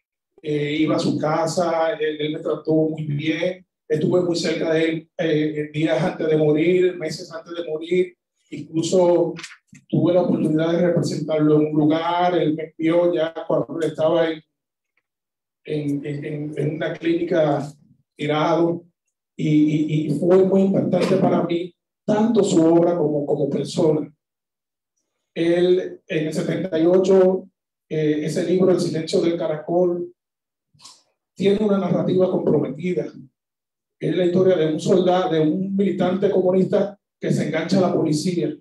iba a su casa, él, me trató muy bien. Estuve muy cerca de él días antes de morir, meses antes de morir. Incluso tuve la oportunidad de representarlo en un lugar. Él me vio ya cuando estaba en en, en, en una clínica tirado y, y, fue muy importante para mí, tanto su obra como, como persona. Él, en el 78, eh, ese libro, El silencio del caracol, tiene una narrativa comprometida. Es la historia de un soldado, de un militante comunista que se engancha a la policía.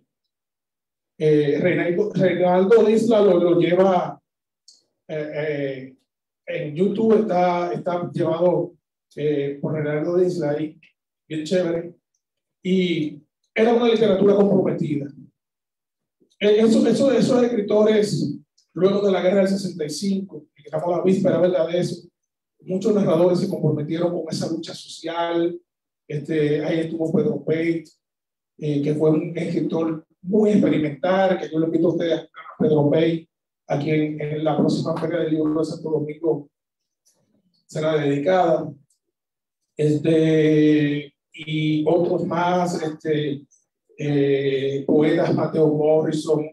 Eh, Reinaldo, Reinaldo Isla lo, lo lleva eh, eh en YouTube está, está llevado eh, por Renaldo de Islay, bien chévere, y era una literatura comprometida. Eh, eso, eso, esos escritores, luego de la guerra del 65, que estamos a la víspera ¿verdad? de eso, muchos narradores se comprometieron con esa lucha social. Este, ahí estuvo Pedro Pate, eh, que fue un escritor muy experimental, que yo le invito a ustedes a Pedro Pate, a quien en la próxima Feria del Libro de Santo Domingo será dedicada. Este, y otros más, este, eh, poetas, Mateo Morrison,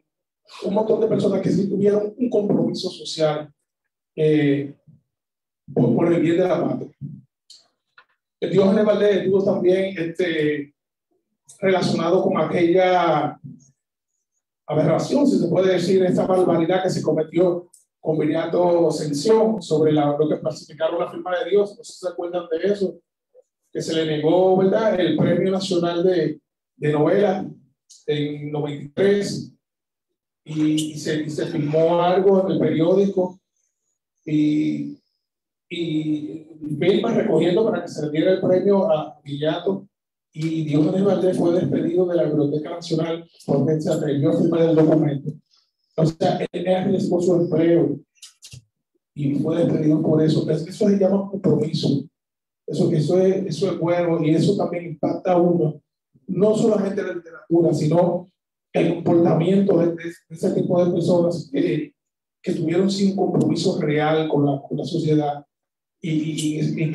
un montón de personas que sí tuvieron un compromiso social eh, por, el bien de la patria. El Diógenes Valdés estuvo también este, relacionado con aquella aberración, si se puede decir, esta barbaridad que se cometió con Viriato Ascensión sobre la, lo que pacificaron la firma de Dios, no sé si se acuerdan de eso, que se le negó, ¿verdad?, el Premio Nacional de, de Novela en 93 y, y, se, y se firmó algo en el periódico y, y Vilma recogiendo para que se le diera el premio a Viriato y Dios Valdés fue despedido de la Biblioteca Nacional porque se atrevió a firmar el documento. O sea, él arriesgó su empleo y fue despedido por eso. Eso se llama compromiso. Eso, eso, es, eso es bueno y eso también impacta a uno, no solamente la literatura, sino el comportamiento de, ese tipo de personas que, que tuvieron sin compromiso real con la, con la sociedad y, y, y,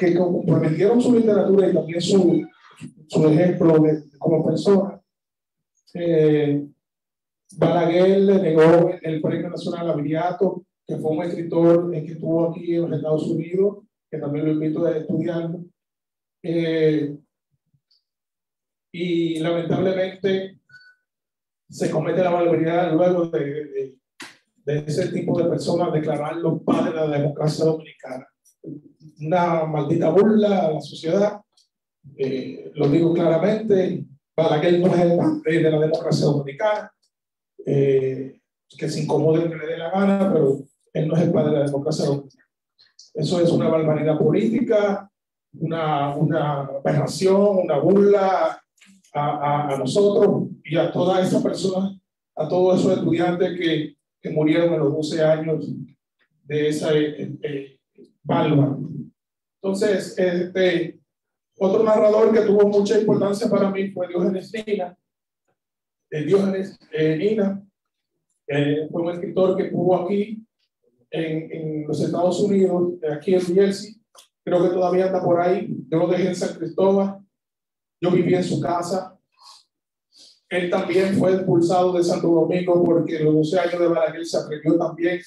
que comprometieron su literatura y también su, su ejemplo de, como persona. Eh, Balaguer le negó el Premio Nacional a Viriato, que fue un escritor que estuvo aquí en los Estados Unidos, que también lo invito a estudiar. Eh, y lamentablemente se comete la barbaridad luego de, de, de, ese tipo de personas declarar los padres de la democracia dominicana. Una maldita burla a la sociedad, eh, lo digo claramente, Balaguer no es el padre de la democracia dominicana, eh, que se incomode que le dé la gana, pero él no es el padre de la democracia dominicana. Eso es una barbaridad política, una, una aberración, una burla a, a, a, nosotros y a todas esas personas, a todos esos estudiantes que, que murieron en los 12 años de esa eh, eh, Entonces, este, otro narrador que tuvo mucha importancia para mí fue Diógenes Nina. Eh, Diógenes eh, Nina eh, fue un escritor que estuvo aquí en, en, los Estados Unidos, aquí en Jersey. Creo que todavía anda por ahí. Yo lo dejé en San Cristóbal. Yo viví en su casa. Él también fue expulsado de Santo Domingo porque los 12 años de Balaguer se atrevió también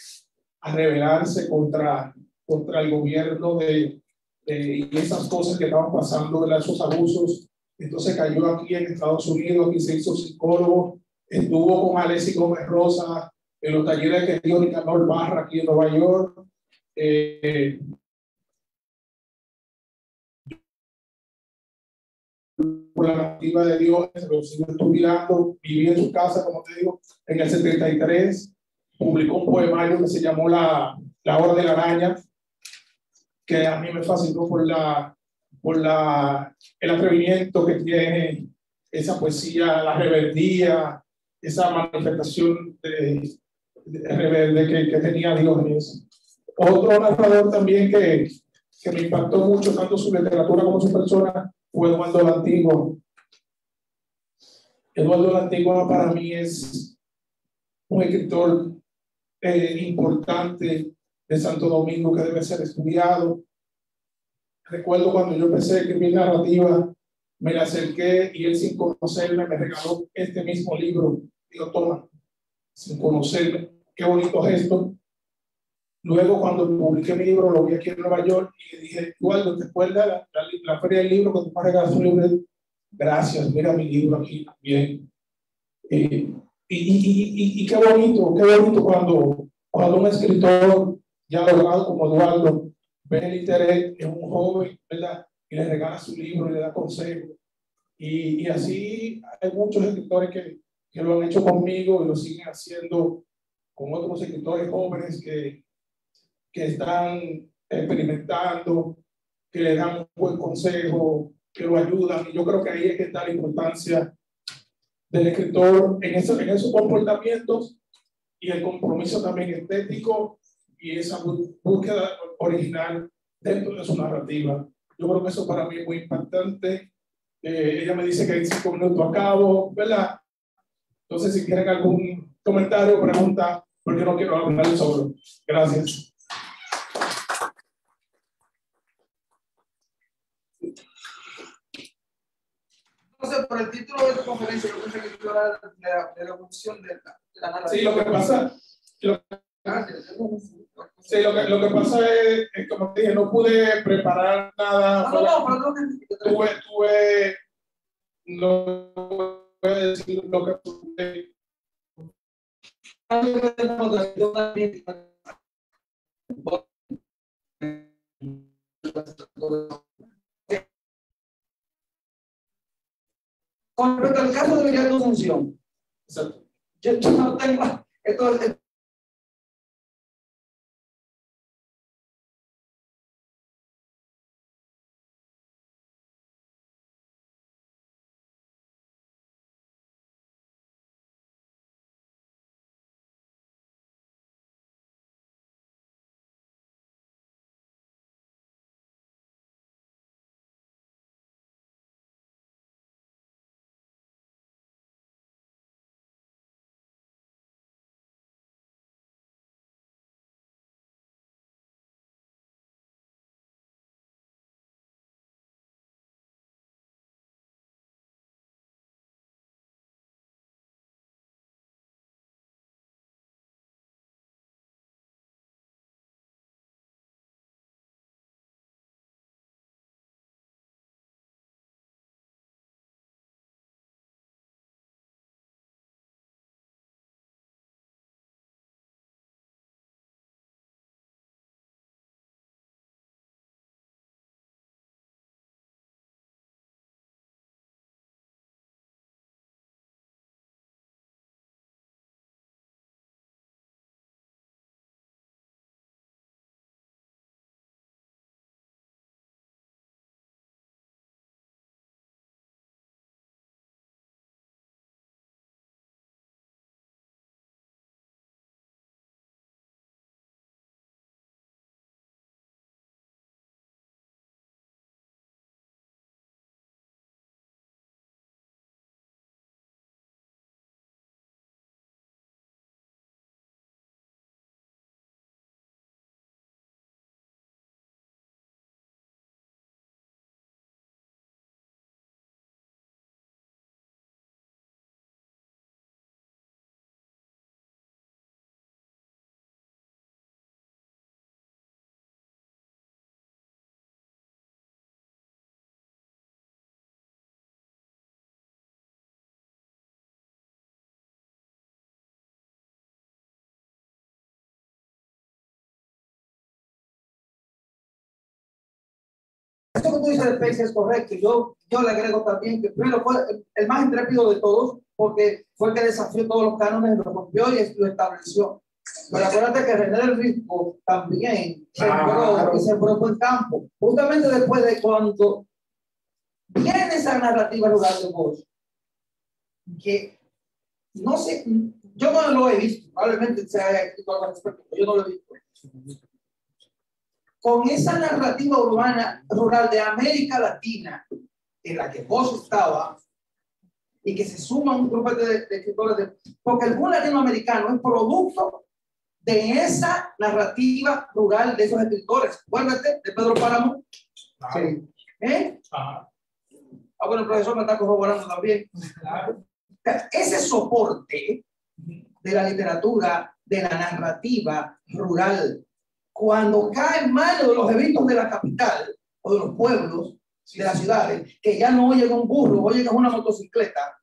a rebelarse contra, contra el gobierno de, de, y esas cosas que estaban pasando, de esos abusos. Entonces cayó aquí en Estados Unidos, aquí se hizo psicólogo, estuvo con Alessi Gómez Rosa en los talleres que dio Nicanor Barra aquí en Nueva York. Eh, por la nativa de Dios, lo sigo estudiando, viví en su casa, como te digo, en el 73, publicó un poemario que se llamó La, la Hora de la Araña, que a mí me fascinó por, la, por la, el atrevimiento que tiene esa poesía, la rebeldía, esa manifestación de, de rebelde que, que tenía Diógenes. Otro narrador también que, que me impactó mucho, tanto su literatura como su persona, fue Eduardo la Antigua. Eduardo la Antigua para mí es un escritor eh, importante de Santo Domingo que debe ser estudiado. Recuerdo cuando yo empecé a escribir narrativa, me la acerqué y él sin conocerme me regaló este mismo libro. Digo, toma, sin conocerme. Qué bonito gesto. Luego, cuando publiqué mi libro, lo vi aquí en Nueva York y le dije, Eduardo, ¿te acuerdas la, la, la feria del libro tú me regalaste un libro? Gracias, mira mi libro aquí también. Eh, y, y, y, y, qué bonito, qué bonito cuando, cuando un escritor ya logrado como Eduardo ve el interés en un joven, ¿verdad? Y le regala su libro le da consejo. Y, y así hay muchos escritores que, que lo han hecho conmigo y lo siguen haciendo con otros escritores jóvenes que, que están experimentando, que le dan un buen consejo, que lo ayudan. Y yo creo que ahí es que está la importancia del escritor en, eso, en esos comportamientos y el compromiso también estético y esa búsqueda original dentro de su narrativa. Yo creo que eso para mí es muy importante. Eh, ella me dice que en cinco minutos acabo, ¿verdad? Entonces, si quieren algún comentario o pregunta, porque no quiero hablar solo. Gracias. Entonces, por el título de tu conferencia, yo pensé que tú de la, de la función de la, de la narrativa. Sí, lo que pasa, lo, sí, lo que, lo que pasa es, es, como te dije, no pude preparar nada. No, no, no, no, Tuve, tuve, no voy a decir lo que tuve. Con respecto al caso de Asunción, yo, yo no tengo, esto, esto que tú dices de Pace es correcto. Yo, yo le agrego también que primero fue el, el más intrépido de todos porque fue el que desafió todos los cánones, lo rompió y lo estableció. Pero acuérdate que René del Risco también sembró Claro. y sembró buen campo. Justamente después de cuando viene esa narrativa rural de Bosch, que no sé, yo no lo he visto, probablemente se haya escrito algo al respecto, pero yo no lo he visto. Con esa narrativa urbana rural de América Latina, en la que Bosch estaba, y que se suman un grupo de, de escritores, de, porque el boom latinoamericano es producto de esa narrativa rural de esos escritores. Acuérdate de Pedro Páramo. Claro. ¿eh? Ah, bueno, el profesor me está corroborando también. O sea, Ese soporte de la literatura, de la narrativa rural, cuando cae en manos de los eventos de la capital o de los pueblos, de las ciudades, que ya no oyen un burro, oyen una motocicleta,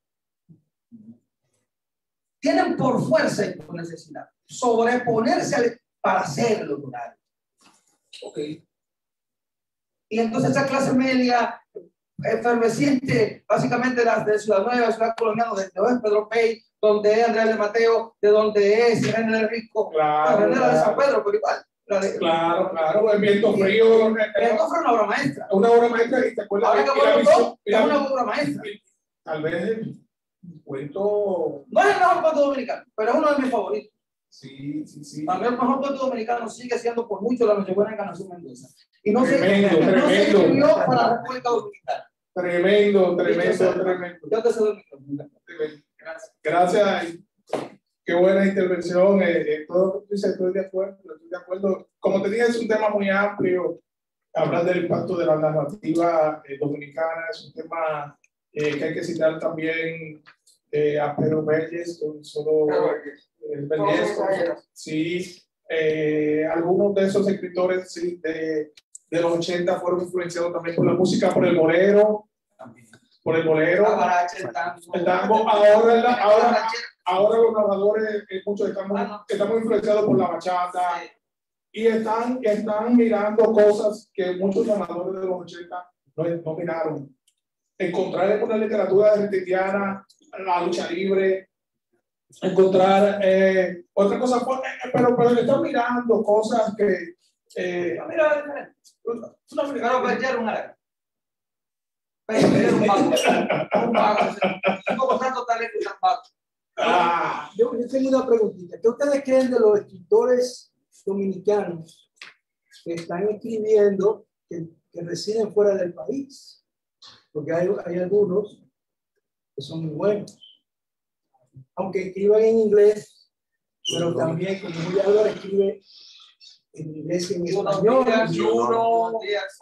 tienen por fuerza y por necesidad sobreponerse para hacerlo rural. Ok. Y entonces esa clase media efervesciente, básicamente las de Ciudad Nueva, Ciudad Colonial, donde es Pedro Pey, donde es Andrés de Mateo, de donde es René Rico, Claro, René de San Pedro, pero igual. De, claro, claro. El viento frío. eh, Esto fue una obra maestra. Una obra maestra y te acuerdas Ahora que y es una obra maestra. Tal vez el cuento. No es el mejor cuento dominicano, pero es uno de mis favoritos. Sí, sí, sí. Mí el mejor cuento dominicano sigue siendo por mucho la Nochebuena de Canción Mendoza. Y no se, Tremendo, no se tremendo. escribió para la República Dominicana. Tremendo, tremendo, tremendo. Yo te cedo el micrófono. Gracias. Gracias. Qué buena intervención. Eh, eh, todo lo que tú dices, estoy de acuerdo. Estoy de acuerdo. Como te dije, es un tema muy amplio. Hablar del impacto de la narrativa eh, dominicana es un tema eh, que hay que citar también eh, a Pedro Vélez, solo eh, Vélez, Sí, algunos de esos escritores sí, de, de los 80 fueron influenciados también por la música, por el bolero, por el bolero. La el tango. El tango, ahora, la- La ahora, ahora los narradores, eh, muchos estamos, Ah, estamos influenciados por la bachata sí. y están, están mirando cosas que muchos narradores de los 80 no, no miraron. Encontrar una literatura argentina, la lucha libre, encontrar eh, otra cosa, pues, eh, pero, pero están mirando cosas que... eh, Mira, es diferente. una Pero Berger un vago. Un vago. Como tanto talento y tan vago. Ah, Yo, yo tengo una preguntita. ¿Qué ustedes creen de los escritores dominicanos que están escribiendo que, que residen fuera del país? Porque hay, hay algunos que son muy buenos. Aunque escriban en inglés, pero también, como Julio Álvarez escribe en inglés y en español. Juno, unos días.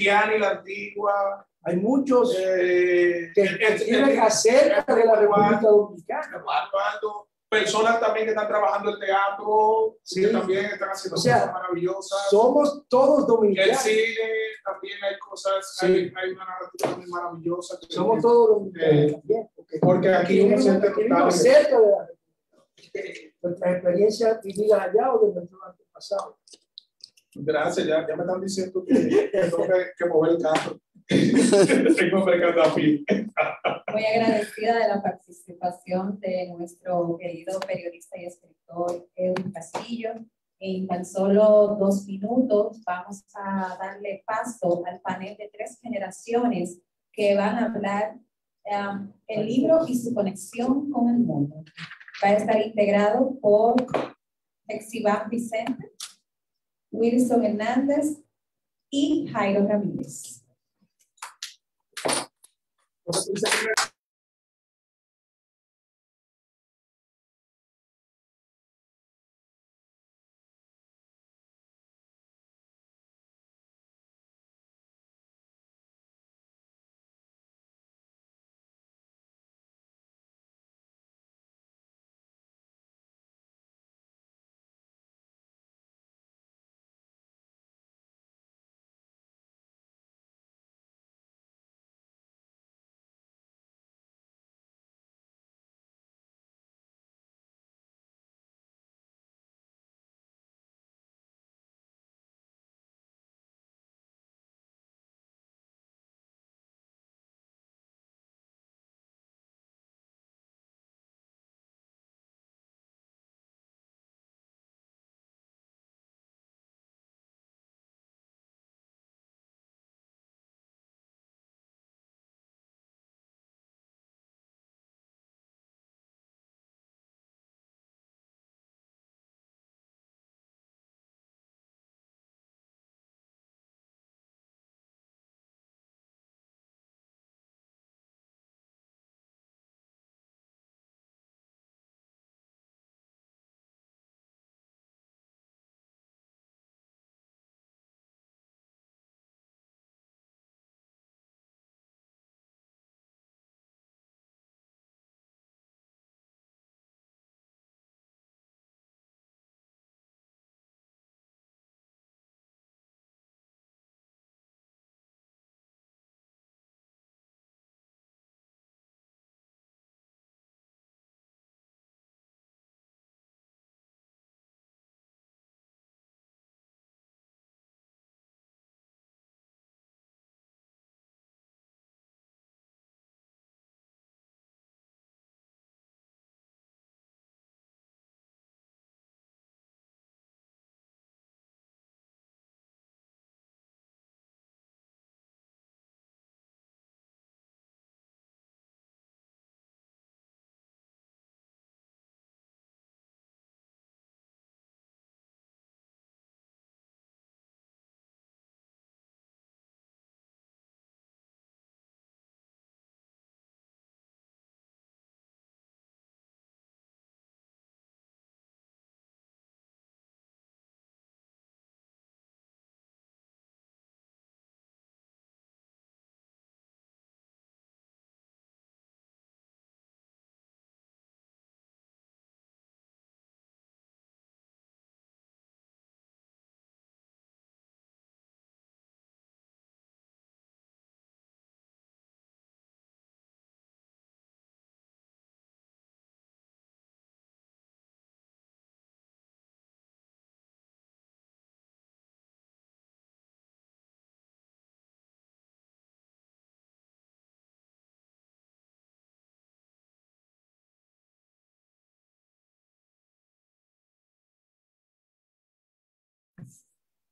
Kiani. La antigua, Hay muchos eh, que el- el- el- acerca de la República Dominicana. Eduardo, personas también que están trabajando el teatro, Sí. que también están haciendo O sea, cosas maravillosas. Somos todos El dominicanos. cine también hay cosas, Sí. hay, hay una narrativa muy maravillosa. Somos todos dominicanos Eh, también. Porque, Porque aquí uno escribimos total- acerca de la nuestras experiencias vividas allá o de nuestro antepasado. Gracias, ya, ya me están diciendo que, que tengo que, que mover el carro. Tengo que. Muy agradecida de la participación de nuestro querido periodista y escritor Edwin Castillo. En tan solo dos minutos vamos a darle paso al panel de tres generaciones que van a hablar um, el libro y su conexión con el mundo. Va a estar integrado por Exiván Vicente, Wilson Hernández y Jairo Ramírez.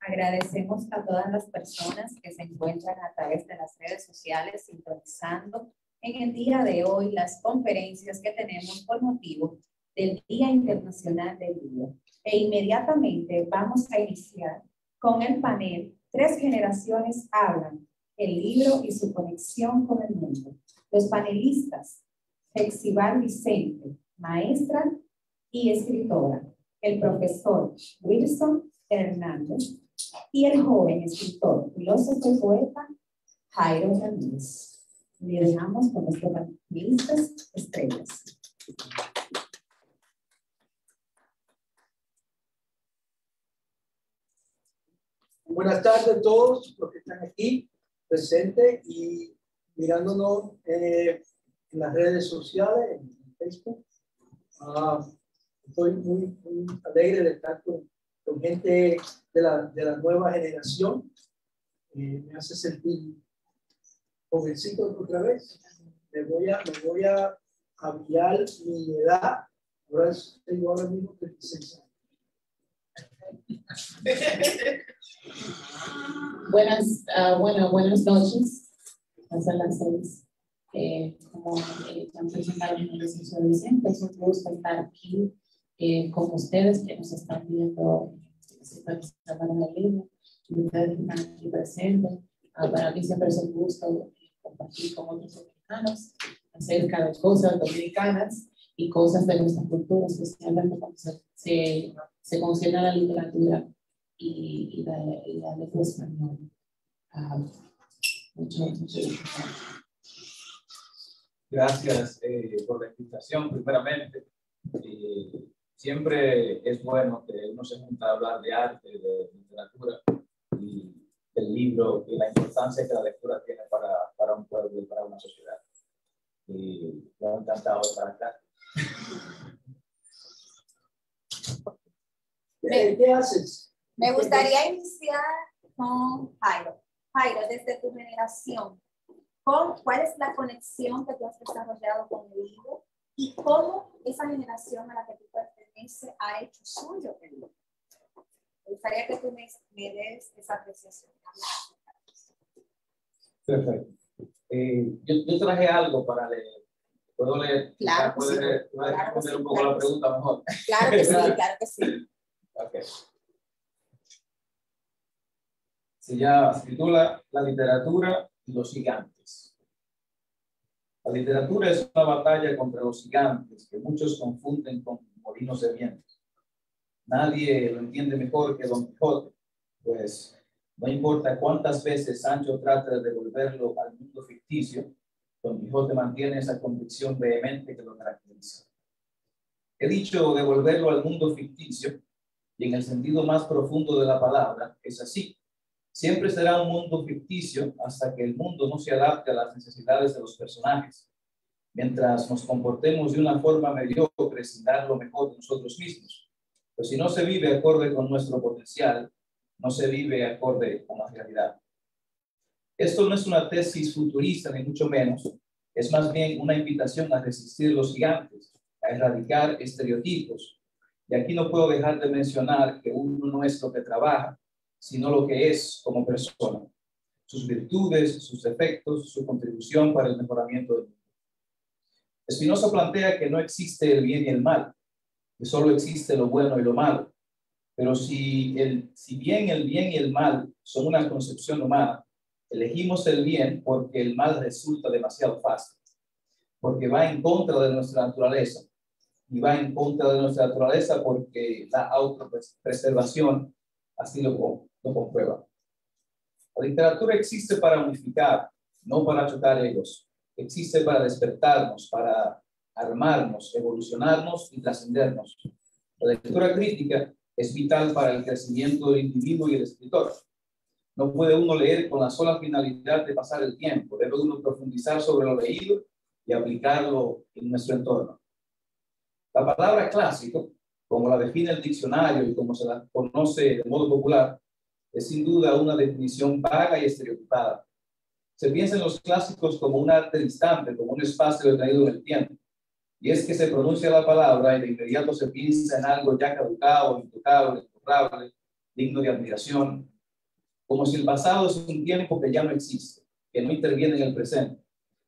Agradecemos a todas las personas que se encuentran a través de las redes sociales sintonizando en el día de hoy las conferencias que tenemos por motivo del Día Internacional del Libro. E inmediatamente vamos a iniciar con el panel Tres generaciones hablan, el libro y su conexión con el mundo. Los panelistas, Exibar Vicente, maestra y escritora, el profesor Wilson Hernández y el joven escritor, filósofo y poeta Jairo Ramírez. Le dejamos con nuestros panelistas estrellas. Buenas tardes a todos los que están aquí presentes y mirándonos eh, en las redes sociales, en Facebook. Ah, estoy muy, muy, alegre de estar con, con gente de la, de la, nueva generación. Eh, me hace sentir jovencito otra vez. Me voy a, me voy a cambiar mi edad. Ahora tengo ahora mismo 36 años. Buenas, uh, bueno, buenas noches. Hasta las seis. Eh, como eh, han presentado en el gusto estar aquí eh, ustedes que nos están viendo en el libro ustedes que están aquí presentes. Uh, para mí siempre es un gusto compartir con otros dominicanos acerca de cosas dominicanas y cosas de nuestra cultura, especialmente cuando se, se, se concierne la literatura y, y, la, y la letra española. Mucho Gracias eh, por la invitación, primeramente. Eh, siempre es bueno que uno se junta a hablar de arte, de literatura y del libro y la importancia que la lectura tiene para, para un pueblo y para una sociedad. Y me ha encantado estar acá. ¿Qué, ¿Qué haces? Me gustaría iniciar con Jairo. Jairo, desde tu generación, ¿cuál es la conexión que tú has desarrollado con el libro y cómo esa generación a la que tú perteneces ha hecho suyo el libro? Me gustaría que tú me, des esa apreciación. Perfecto. Eh, yo, yo, traje algo para leer. ¿Puedo leer? Claro. ¿Puedo, sí. leer, ¿puedo claro responder sí, un poco claro la pregunta mejor? Claro que sí, claro que sí. Okay. Se llama, se titula La literatura y los gigantes. La literatura es una batalla contra los gigantes que muchos confunden con molinos de viento. Nadie lo entiende mejor que Don Quijote, pues no importa cuántas veces Sancho trate de devolverlo al mundo ficticio, Don Quijote mantiene esa convicción vehemente que lo caracteriza. He dicho devolverlo al mundo ficticio y en el sentido más profundo de la palabra es así. Siempre será un mundo ficticio hasta que el mundo no se adapte a las necesidades de los personajes, mientras nos comportemos de una forma mediocre sin dar lo mejor de nosotros mismos. Pues si no se vive acorde con nuestro potencial, no se vive acorde con la realidad. Esto no es una tesis futurista, ni mucho menos, es más bien una invitación a resistir los gigantes, a erradicar estereotipos, y aquí no puedo dejar de mencionar que uno no es lo que trabaja, sino lo que es como persona, sus virtudes, sus defectos, su contribución para el mejoramiento del mundo. Espinosa plantea que no existe el bien y el mal, que solo existe lo bueno y lo malo. Pero si, el, si bien el bien y el mal son una concepción humana, elegimos el bien porque el mal resulta demasiado fácil, porque va en contra de nuestra naturaleza y va en contra de nuestra naturaleza porque la autopreservación así lo, lo comprueba. La literatura existe para unificar, no para chocar egos. Existe para despertarnos, para armarnos, evolucionarnos y trascendernos. La lectura crítica es vital para el crecimiento del individuo y el escritor. No puede uno leer con la sola finalidad de pasar el tiempo, debe uno profundizar sobre lo leído y aplicarlo en nuestro entorno. La palabra clásico, como la define el diccionario y como se la conoce de modo popular, es sin duda una definición vaga y estereotipada. Se piensa en los clásicos como un arte distante, como un espacio detenido en el tiempo. Y es que se pronuncia la palabra y de inmediato se piensa en algo ya caducado, intocable, digno de admiración, como si el pasado es un tiempo que ya no existe, que no interviene en el presente.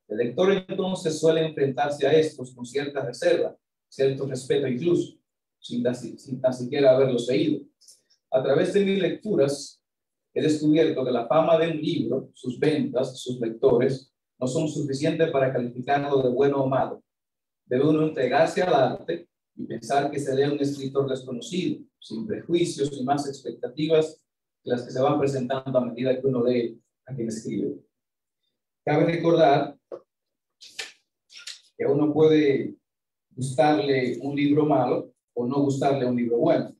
El lector entonces suele enfrentarse a estos con cierta reserva, cierto respeto incluso, sin, sin tan siquiera haberlos leído. A través de mis lecturas he descubierto que la fama de un libro, sus ventas, sus lectores, no son suficientes para calificarlo de bueno o malo. Debe uno entregarse al arte y pensar que se lee un escritor desconocido, sin prejuicios y más expectativas que las que se van presentando a medida que uno lee a quien escribe. Cabe recordar que uno puede gustarle un libro malo o no gustarle un libro bueno.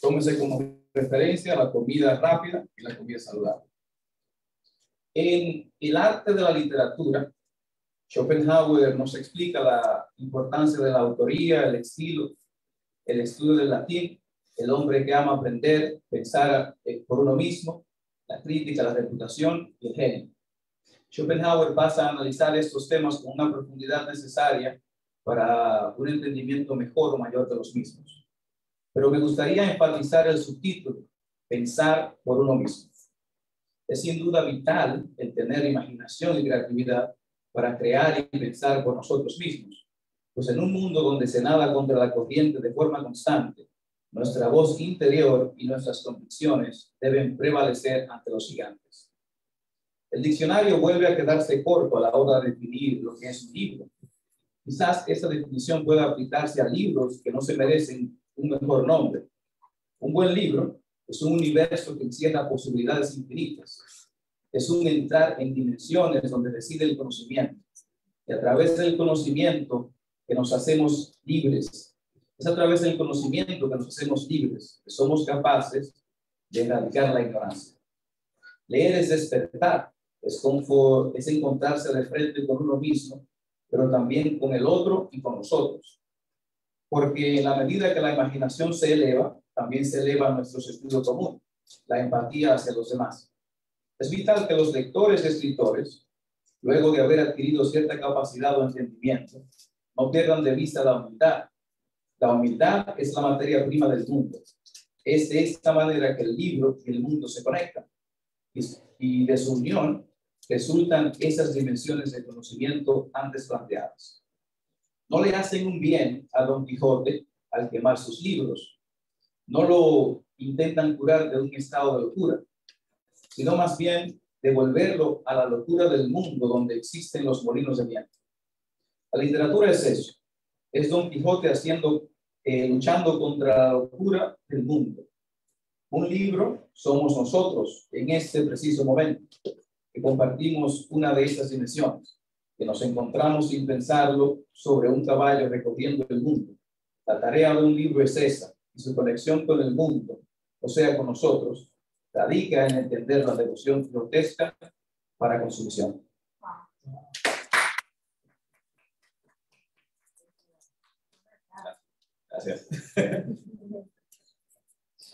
Tómese como referencia a la comida rápida y la comida saludable. En el arte de la literatura, Schopenhauer nos explica la importancia de la autoría, el estilo, el estudio del latín, el hombre que ama aprender, pensar eh, por uno mismo, la crítica, la reputación y el genio. Schopenhauer pasa a analizar estos temas con una profundidad necesaria para un entendimiento mejor o mayor de los mismos pero me gustaría enfatizar el subtítulo, pensar por uno mismo. Es sin duda vital el tener imaginación y creatividad para crear y pensar por nosotros mismos, pues en un mundo donde se nada contra la corriente de forma constante, nuestra voz interior y nuestras convicciones deben prevalecer ante los gigantes. El diccionario vuelve a quedarse corto a la hora de definir lo que es un libro. Quizás esa definición pueda aplicarse a libros que no se merecen un mejor nombre. Un buen libro es un universo que encierra posibilidades infinitas. Es un entrar en dimensiones donde reside el conocimiento. Y a través del conocimiento que nos hacemos libres. Es a través del conocimiento que nos hacemos libres, que somos capaces de erradicar la ignorancia. Leer es despertar, es, confort, encontrarse de frente con uno mismo, pero también con el otro y con nosotros porque en la medida que la imaginación se eleva, también se eleva nuestro sentido común, la empatía hacia los demás. Es vital que los lectores y escritores, luego de haber adquirido cierta capacidad o entendimiento, no pierdan de vista la humildad. La humildad es la materia prima del mundo. Es de esta manera que el libro y el mundo se conectan. Y de su unión resultan esas dimensiones de conocimiento antes planteadas no le hacen un bien a Don Quijote al quemar sus libros. No lo intentan curar de un estado de locura, sino más bien devolverlo a la locura del mundo donde existen los molinos de viento. La literatura es eso, es Don Quijote haciendo, eh, luchando contra la locura del mundo. Un libro somos nosotros en este preciso momento, que compartimos una de estas dimensiones que nos encontramos sin pensarlo sobre un caballo recorriendo el mundo. La tarea de un libro es esa, y su conexión con el mundo, o sea, con nosotros, radica en entender la devoción grotesca para consumición. Gracias.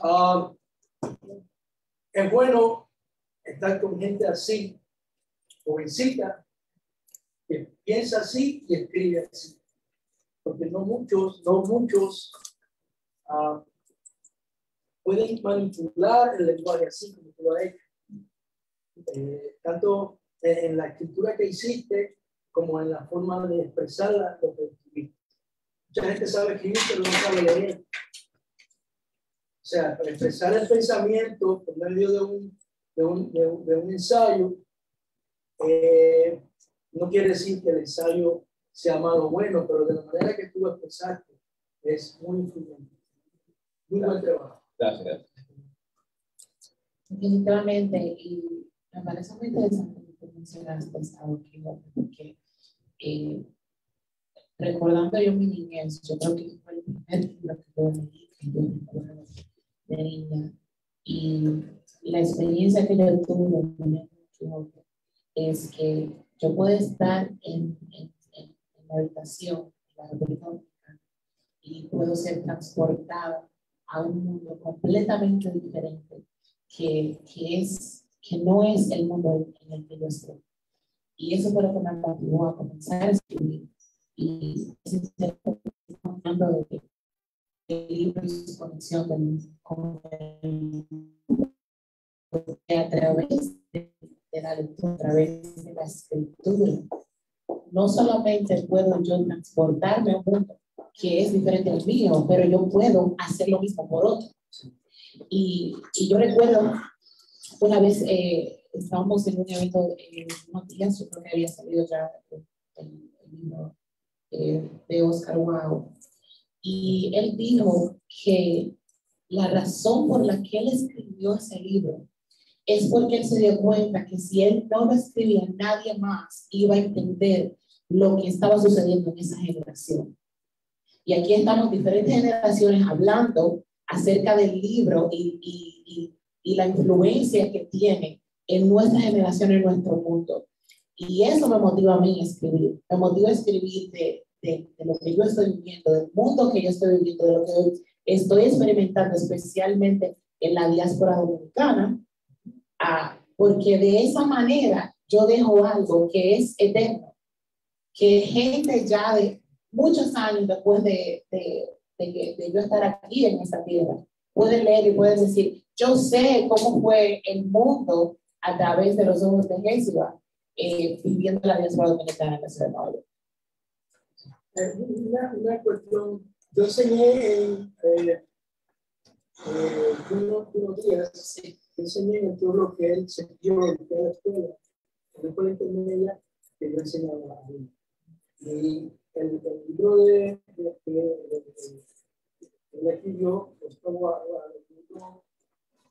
Ah, es bueno estar con gente así, jovencita, que piensa así y escribe así. Porque no muchos, no muchos uh, pueden manipular el lenguaje así como tú lo has hecho. Eh, tanto en la escritura que hiciste como en la forma de expresarla lo que. Mucha gente sabe escribir, pero no sabe leer. O sea, para expresar el pensamiento por medio de un, de un, de un, de un ensayo, eh, no quiere decir que el ensayo sea malo o bueno, pero de la manera que tú expresaste es muy influyente. Muy buen trabajo. Gracias. Definitivamente, y me parece muy interesante lo que mencionaste, porque eh, recordando yo mi niñez, yo creo que fue el primer libro que yo leí, que yo recuerdo de niña, y la experiencia que yo tuve es que yo puedo estar en, en, en, la habitación de la República y puedo ser transportada a un mundo completamente diferente que, que, es, que no es el mundo en el que yo estoy. Y eso fue lo que me motivó a comenzar a escribir. Y hablando de el libro y su conexión con el a través de, la lectura, a través la escritura, no solamente puedo yo transportarme a un mundo que es diferente al mío, pero yo puedo hacer lo mismo por otro. Y, y yo recuerdo una vez eh, estábamos en un evento en unos días, yo creo que había salido ya el, libro eh, de Oscar Wow, y él dijo que la razón por la que él escribió ese libro es porque él se dio cuenta que si él no lo escribía, nadie más iba a entender lo que estaba sucediendo en esa generación. Y aquí estamos diferentes generaciones hablando acerca del libro y, y, y, la influencia que tiene en nuestra generación, en nuestro mundo. Y eso me motiva a mí a escribir. Me motiva a escribir de, de, de, lo que yo estoy viviendo, del mundo que yo estoy viviendo, de lo que estoy experimentando, especialmente en la diáspora dominicana, ah, porque de esa manera yo dejo algo que es eterno, que gente ya de muchos años después de, de, de, yo estar aquí en esa tierra, puede leer y puede decir, yo sé cómo fue el mundo a través de los ojos de Jesús, eh, viviendo la diáspora dominicana en la ciudad de Nueva York. Una, una cuestión, yo enseñé en eh, eh, unos, unos, días, sí. Enseñé en todo lo que él se dio en la escuela, en la escuela intermedia, que yo enseñaba a mí. Y el, el libro de, de, de, de, él escribió,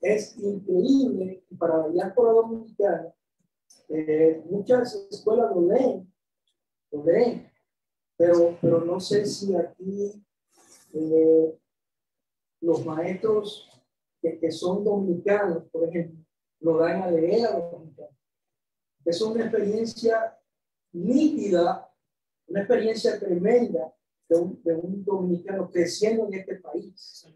es increíble para la diáspora dominicana, eh, muchas escuelas lo leen, lo leen, pero, pero no sé si aquí eh, los maestros que, que, son dominicanos, por ejemplo, lo dan a leer a los dominicanos. Es una experiencia nítida una experiencia tremenda de un, de un dominicano creciendo en este país.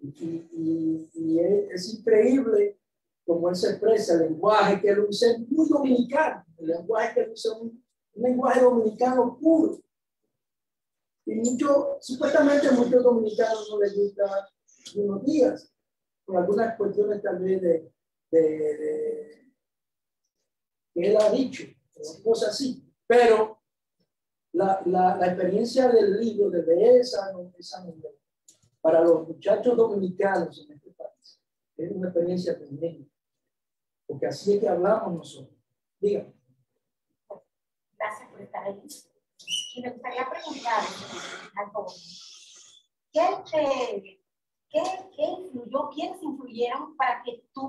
Y, y, es, increíble cómo él se expresa, el lenguaje que él usa es muy dominicano, el lenguaje que él usa es un, lenguaje dominicano puro. Y mucho, supuestamente muchos dominicanos no les gusta unos días, por algunas cuestiones también de, de, de que él ha dicho, cosas así. Pero la, la, la experiencia del libro, de leer esa, esa para los muchachos dominicanos en este país, es una experiencia tremenda. Porque así es que hablamos nosotros. Dígame. Gracias por estar ahí. Y me gustaría preguntar algo. ¿Qué te, qué, qué influyó, quiénes influyeron para que tú,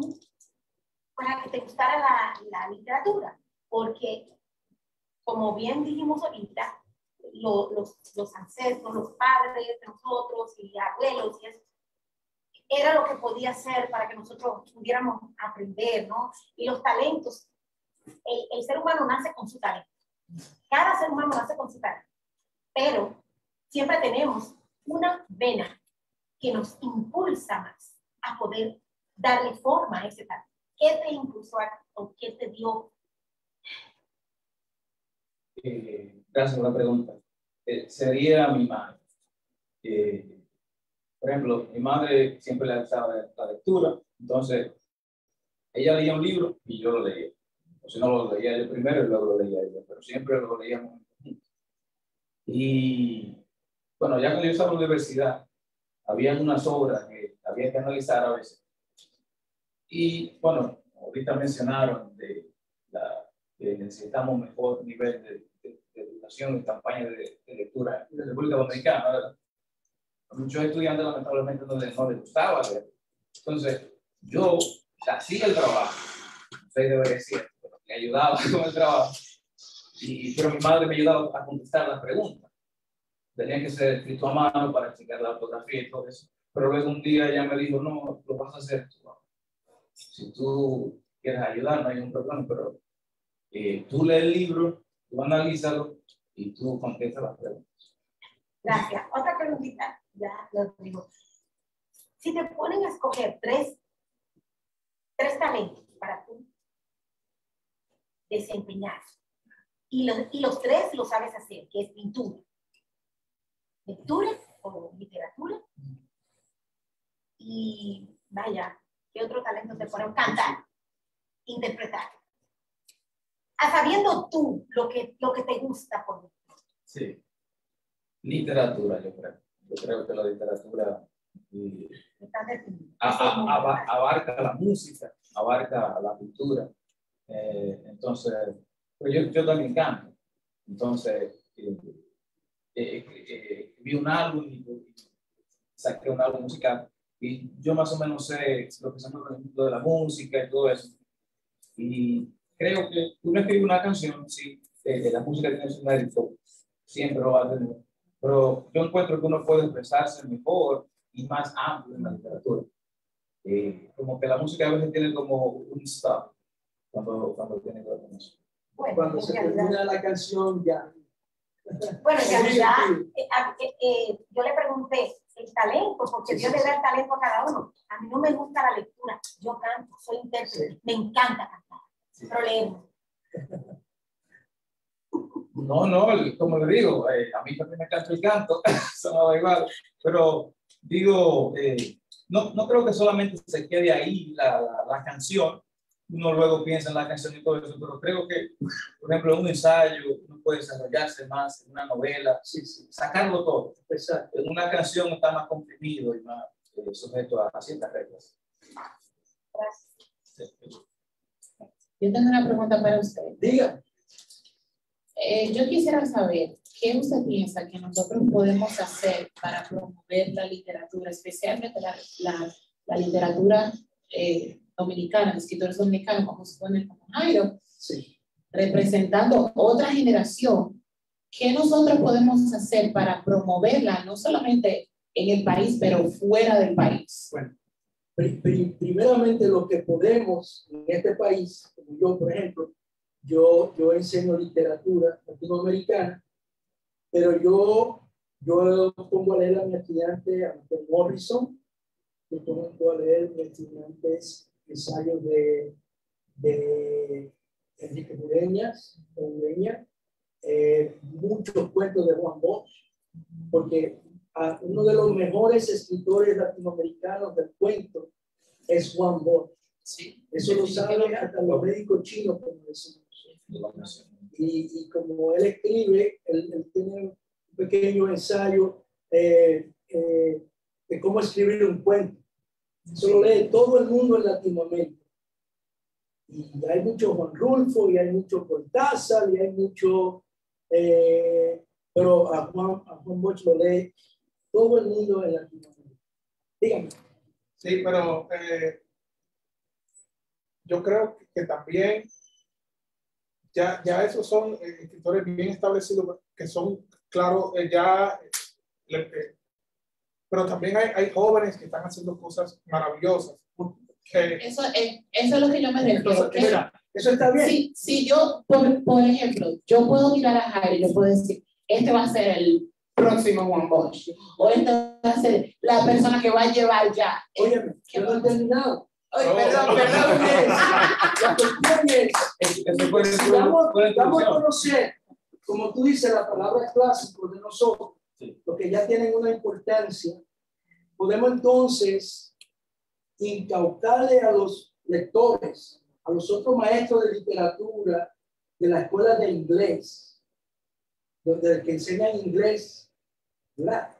para que te gustara la, la literatura? Porque como bien dijimos ahorita, los, los ancestros, los padres de nosotros y abuelos y eso, era lo que podía ser para que nosotros pudiéramos aprender, ¿no? Y los talentos, el, el, ser humano nace con su talento. Cada ser humano nace con su talento. Pero siempre tenemos una vena que nos impulsa más a poder darle forma a ese talento. ¿Qué te impulsó o qué te dio eh, gracias por la pregunta. Eh, sería mi madre. Eh, por ejemplo, mi madre siempre le gustaba la lectura, entonces ella leía un libro y yo lo leía. O si no lo leía yo primero y luego lo leía ella, pero siempre lo leíamos Y bueno, ya cuando yo estaba en la universidad, había unas obras que había que analizar a veces. Y bueno, ahorita mencionaron de que necesitamos mejor nivel de educación y campaña de, lectura en la República Dominicana. ¿verdad? Muchos estudiantes lamentablemente no les, no les gustaba leer. Entonces, yo hacía el trabajo, sé debería decir, me ayudaba con el trabajo, y, pero mi madre me ayudaba a contestar las preguntas. Tenía que ser escrito a mano para explicar la fotografía y todo eso. Pero luego un día ella me dijo, no, lo vas a hacer tú. Si tú quieres ayudar, no hay un problema, pero eh, tú lees el libro, tú analízalo y tú contestas las preguntas. Gracias. Otra preguntita, ya lo digo. Si te ponen a escoger tres, tres talentos para tú desempeñar, y los, y los tres lo sabes hacer, que es pintura, lectura o literatura, y vaya, ¿Qué otro talento te ponemos? Cantar, interpretar. A sabiendo tú lo que, lo que te gusta por Sí. Literatura, yo creo. Yo creo que la literatura definido. a- a- importante. abarca la música, abarca la cultura. Eh, entonces, pues yo, yo también canto. Entonces, eh, vi un álbum y, y saqué un álbum musical y yo más o menos sé lo que se llama el mundo de la música y todo eso. Y creo que uno escribe una canción, sí, eh, la música tiene su mérito, siempre lo va a tener, pero yo encuentro que uno puede expresarse mejor y más amplio en la literatura. Eh, como que la música a veces tiene como un stop cuando, cuando tiene que ver con eso. Bueno, Cuando se termina la canción, ya. Bueno, en Sí, realidad, sí. eh, eh, eh, yo le pregunté el talento, porque Sí, Dios sí, le sí. da el talento a cada uno. A mí no me gusta la lectura, yo canto, soy intérprete, me encanta cantar, Sí. pero leemos. No, no, como le digo, eh, a mí también me encanta el canto, sonaba igual, pero digo, eh, no, no creo que solamente se quede ahí la, la, la canción, uno luego piensa en la canción y todo eso, pero creo que, por ejemplo, en un ensayo uno puede desarrollarse más, en una novela, Sí, sí, sacarlo todo. exacto. En una canción está más comprimido y más eh, sujeto a, a ciertas reglas. Sí. Yo tengo una pregunta para usted. Diga. Eh, yo quisiera saber qué usted piensa que nosotros podemos hacer para promover la literatura, especialmente la, la, la literatura eh, dominicana, de escritores dominicanos, como se pone como Jairo, Sí. representando otra generación. ¿Qué nosotros podemos hacer para promoverla, no solamente en el país, pero fuera del país? Pri- primeramente lo que podemos en este país, como yo, por ejemplo, yo, yo enseño literatura latinoamericana, pero yo, yo pongo a leer a mi estudiante, a Morrison, yo pongo a leer a mis estudiantes ensayos de, de Enrique Ureñas, Ureña, eh, muchos cuentos de Juan Bosch, porque a uno de los mejores escritores latinoamericanos del cuento es Juan Bosch. Sí. Eso lo saben hasta los médicos chinos, como decimos. Y, y como él escribe, él, él tiene un pequeño ensayo eh, eh, de cómo escribir un cuento. Eso lo lee todo el mundo en Latinoamérica. Y hay mucho Juan Rulfo, y hay mucho Cortázar, y hay mucho... eh, pero a Juan, a Juan Bosch lo lee todo el mundo en Latinoamérica. Dígame. Sí, pero eh, yo creo que también ya, ya esos son eh, escritores bien establecidos que son, claro, eh, ya, eh, pero también hay, hay jóvenes que están haciendo cosas maravillosas. Que, Eso es, eso es lo que yo me refiero. Que- mira, eso está bien. Si, si yo, por, por ejemplo, yo puedo mirar a Jairo y yo puedo decir, este va a ser el próximo Juan Bosch, o este va a ser la persona que va a llevar ya. Óyeme, yo no he terminado. Ay, Oh. perdón, perdón. La cuestión es, vamos, vamos a conocer, como tú dices, la palabra clásico de nosotros, Sí. lo que ya tienen una importancia, podemos entonces incautarle a los lectores, a los otros maestros de literatura de la escuela de inglés, donde que enseñan inglés, ¿verdad?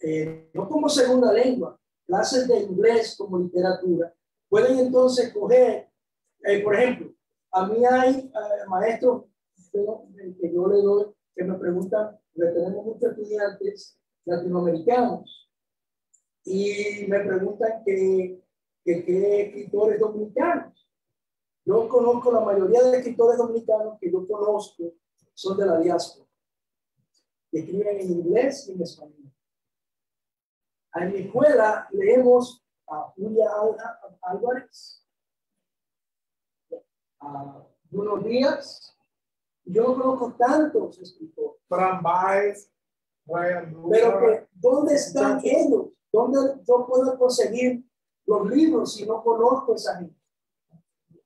Eh, no como segunda lengua, clases de inglés como literatura, pueden entonces coger, eh, por ejemplo, a mí hay eh, maestros que yo le doy que me preguntan, porque tenemos muchos estudiantes latinoamericanos y me preguntan que, qué escritores dominicanos. Yo conozco la mayoría de escritores dominicanos que yo conozco son de la diáspora. escriben en inglés y en español. En mi escuela leemos a Julia Álvarez, a Bruno Díaz. Yo no conozco tantos escritores, Fran Baez, Lugar, pero que, ¿dónde están Muchachos. ellos? ¿Dónde yo puedo conseguir los libros si no conozco a esa gente?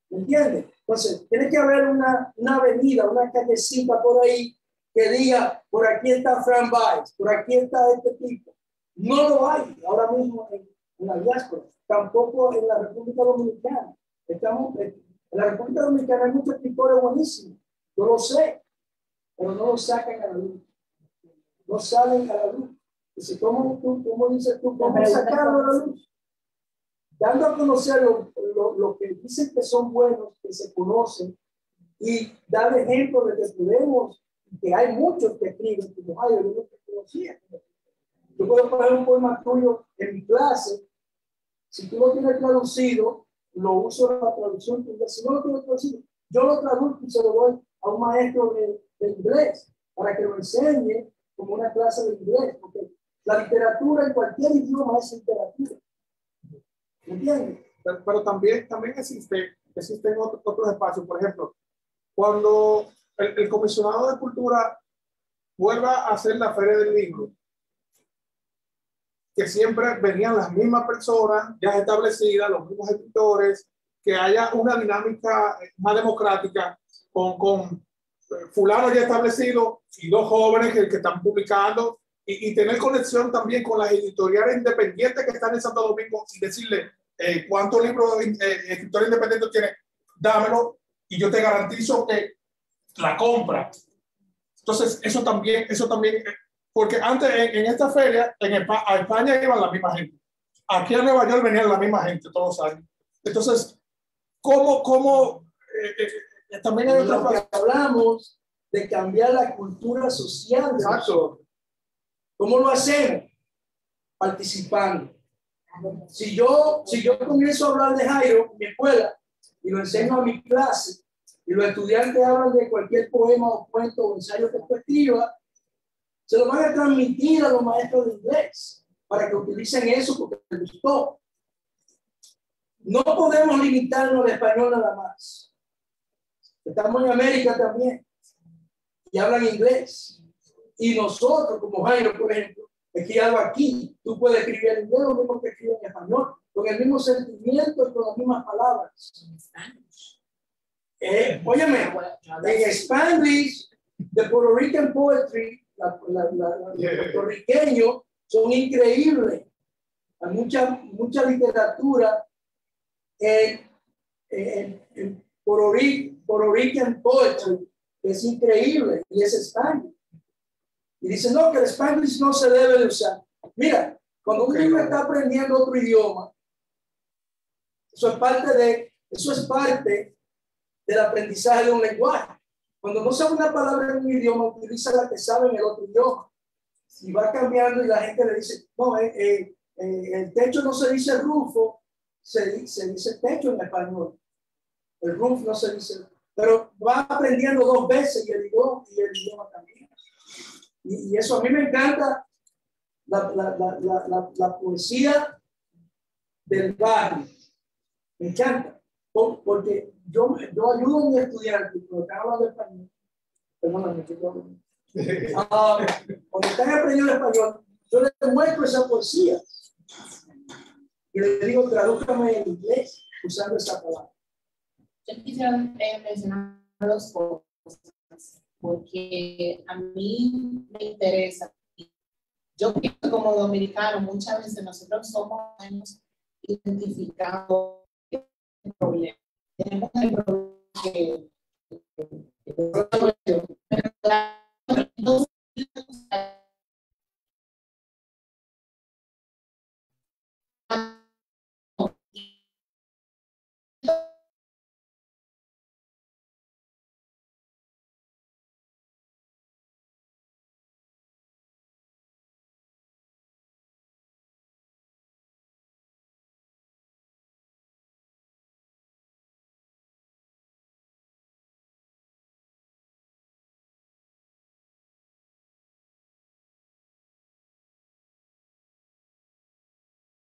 ¿Me entiendes? Entonces, tiene que haber una, una avenida, una callecita por ahí que diga, por aquí está Fran Baez, por aquí está este tipo. No lo hay ahora mismo en, en la diáspora. tampoco en la República Dominicana. Estamos, en la República Dominicana hay muchos escritores buenísimos, yo lo sé, pero no lo sacan a la luz. No salen a la luz. Dice, ¿cómo, tú, cómo dices tú? ¿Cómo sacarlo a la luz? Dando a conocer lo, lo, que dicen que son buenos, que se conocen, y dar ejemplo de que podemos, que hay muchos que escriben, como hay algunos que conocían. Yo puedo poner un poema tuyo en mi clase si tú lo tienes traducido, lo uso en la traducción. Si no lo tienes traducido, yo lo traduzco y se lo doy a un maestro de, inglés para que lo enseñe como una clase de inglés. Porque la literatura en cualquier idioma es literatura. ¿Entiendes? Pero, también, también existe, existen otros, otros espacios. Por ejemplo, cuando el, el comisionado de cultura vuelva a hacer la feria del libro, que siempre venían las mismas personas ya establecidas, los mismos escritores, que haya una dinámica más democrática con, con fulano ya establecido y dos jóvenes que, que están publicando y, y, tener conexión también con las editoriales independientes que están en Santo Domingo y decirle eh, cuántos libros eh, escritores independientes tiene, dámelo y yo te garantizo que la compra. Entonces, eso también, eso también porque antes en, esta feria, en España, a España iban la misma gente. Aquí a Nueva York venían la misma gente todos los años. Entonces, ¿cómo, cómo eh, eh, eh, también hay otra parte? Hablamos de cambiar la cultura social. Exacto. ¿Cómo lo hacemos? Participando. Si yo, si yo comienzo a hablar de Jairo en mi escuela y lo enseño a mi clase y los estudiantes hablan de cualquier poema o cuento o ensayo que escriba, se lo van a transmitir a los maestros de inglés para que utilicen eso porque les gustó. No podemos limitarnos al español nada más. Estamos en América también y hablan inglés. Y nosotros, como Jairo, por ejemplo, escribo aquí. Tú puedes escribir en inglés lo mismo que escribo en español, con el mismo sentimiento y con las mismas palabras. Eh, óyeme, en Spanish, the Puerto Rican poetry la, la, los puertorriqueños son increíbles. Hay mucha, mucha literatura en, en, en Puerto Rican poetry que es increíble y es español. Y dice, no, que el español no se debe de usar. Mira, cuando un niño está aprendiendo otro idioma, eso es parte de, eso es parte del aprendizaje de un lenguaje. Cuando no sabe una palabra en un idioma, utiliza la que sabe en el otro idioma. Y va cambiando y la gente le dice, no, eh, eh, eh, el techo no se dice rufo, se, se dice techo en español. El roof no se dice, pero va aprendiendo dos veces y el idioma, y el idioma también. Y, eso a mí me encanta, la, la, la, la poesía del barrio. Me encanta porque yo, yo ayudo a mi estudiante cuando están hablando español, perdóname, uh, cuando están aprendiendo español, yo les muestro esa poesía y les digo, tradújame en inglés usando esa palabra. Yo quisiera mencionar dos cosas, porque a mí me interesa. Yo como dominicano, muchas veces nosotros somos identificados problema. Tenemos el problema que,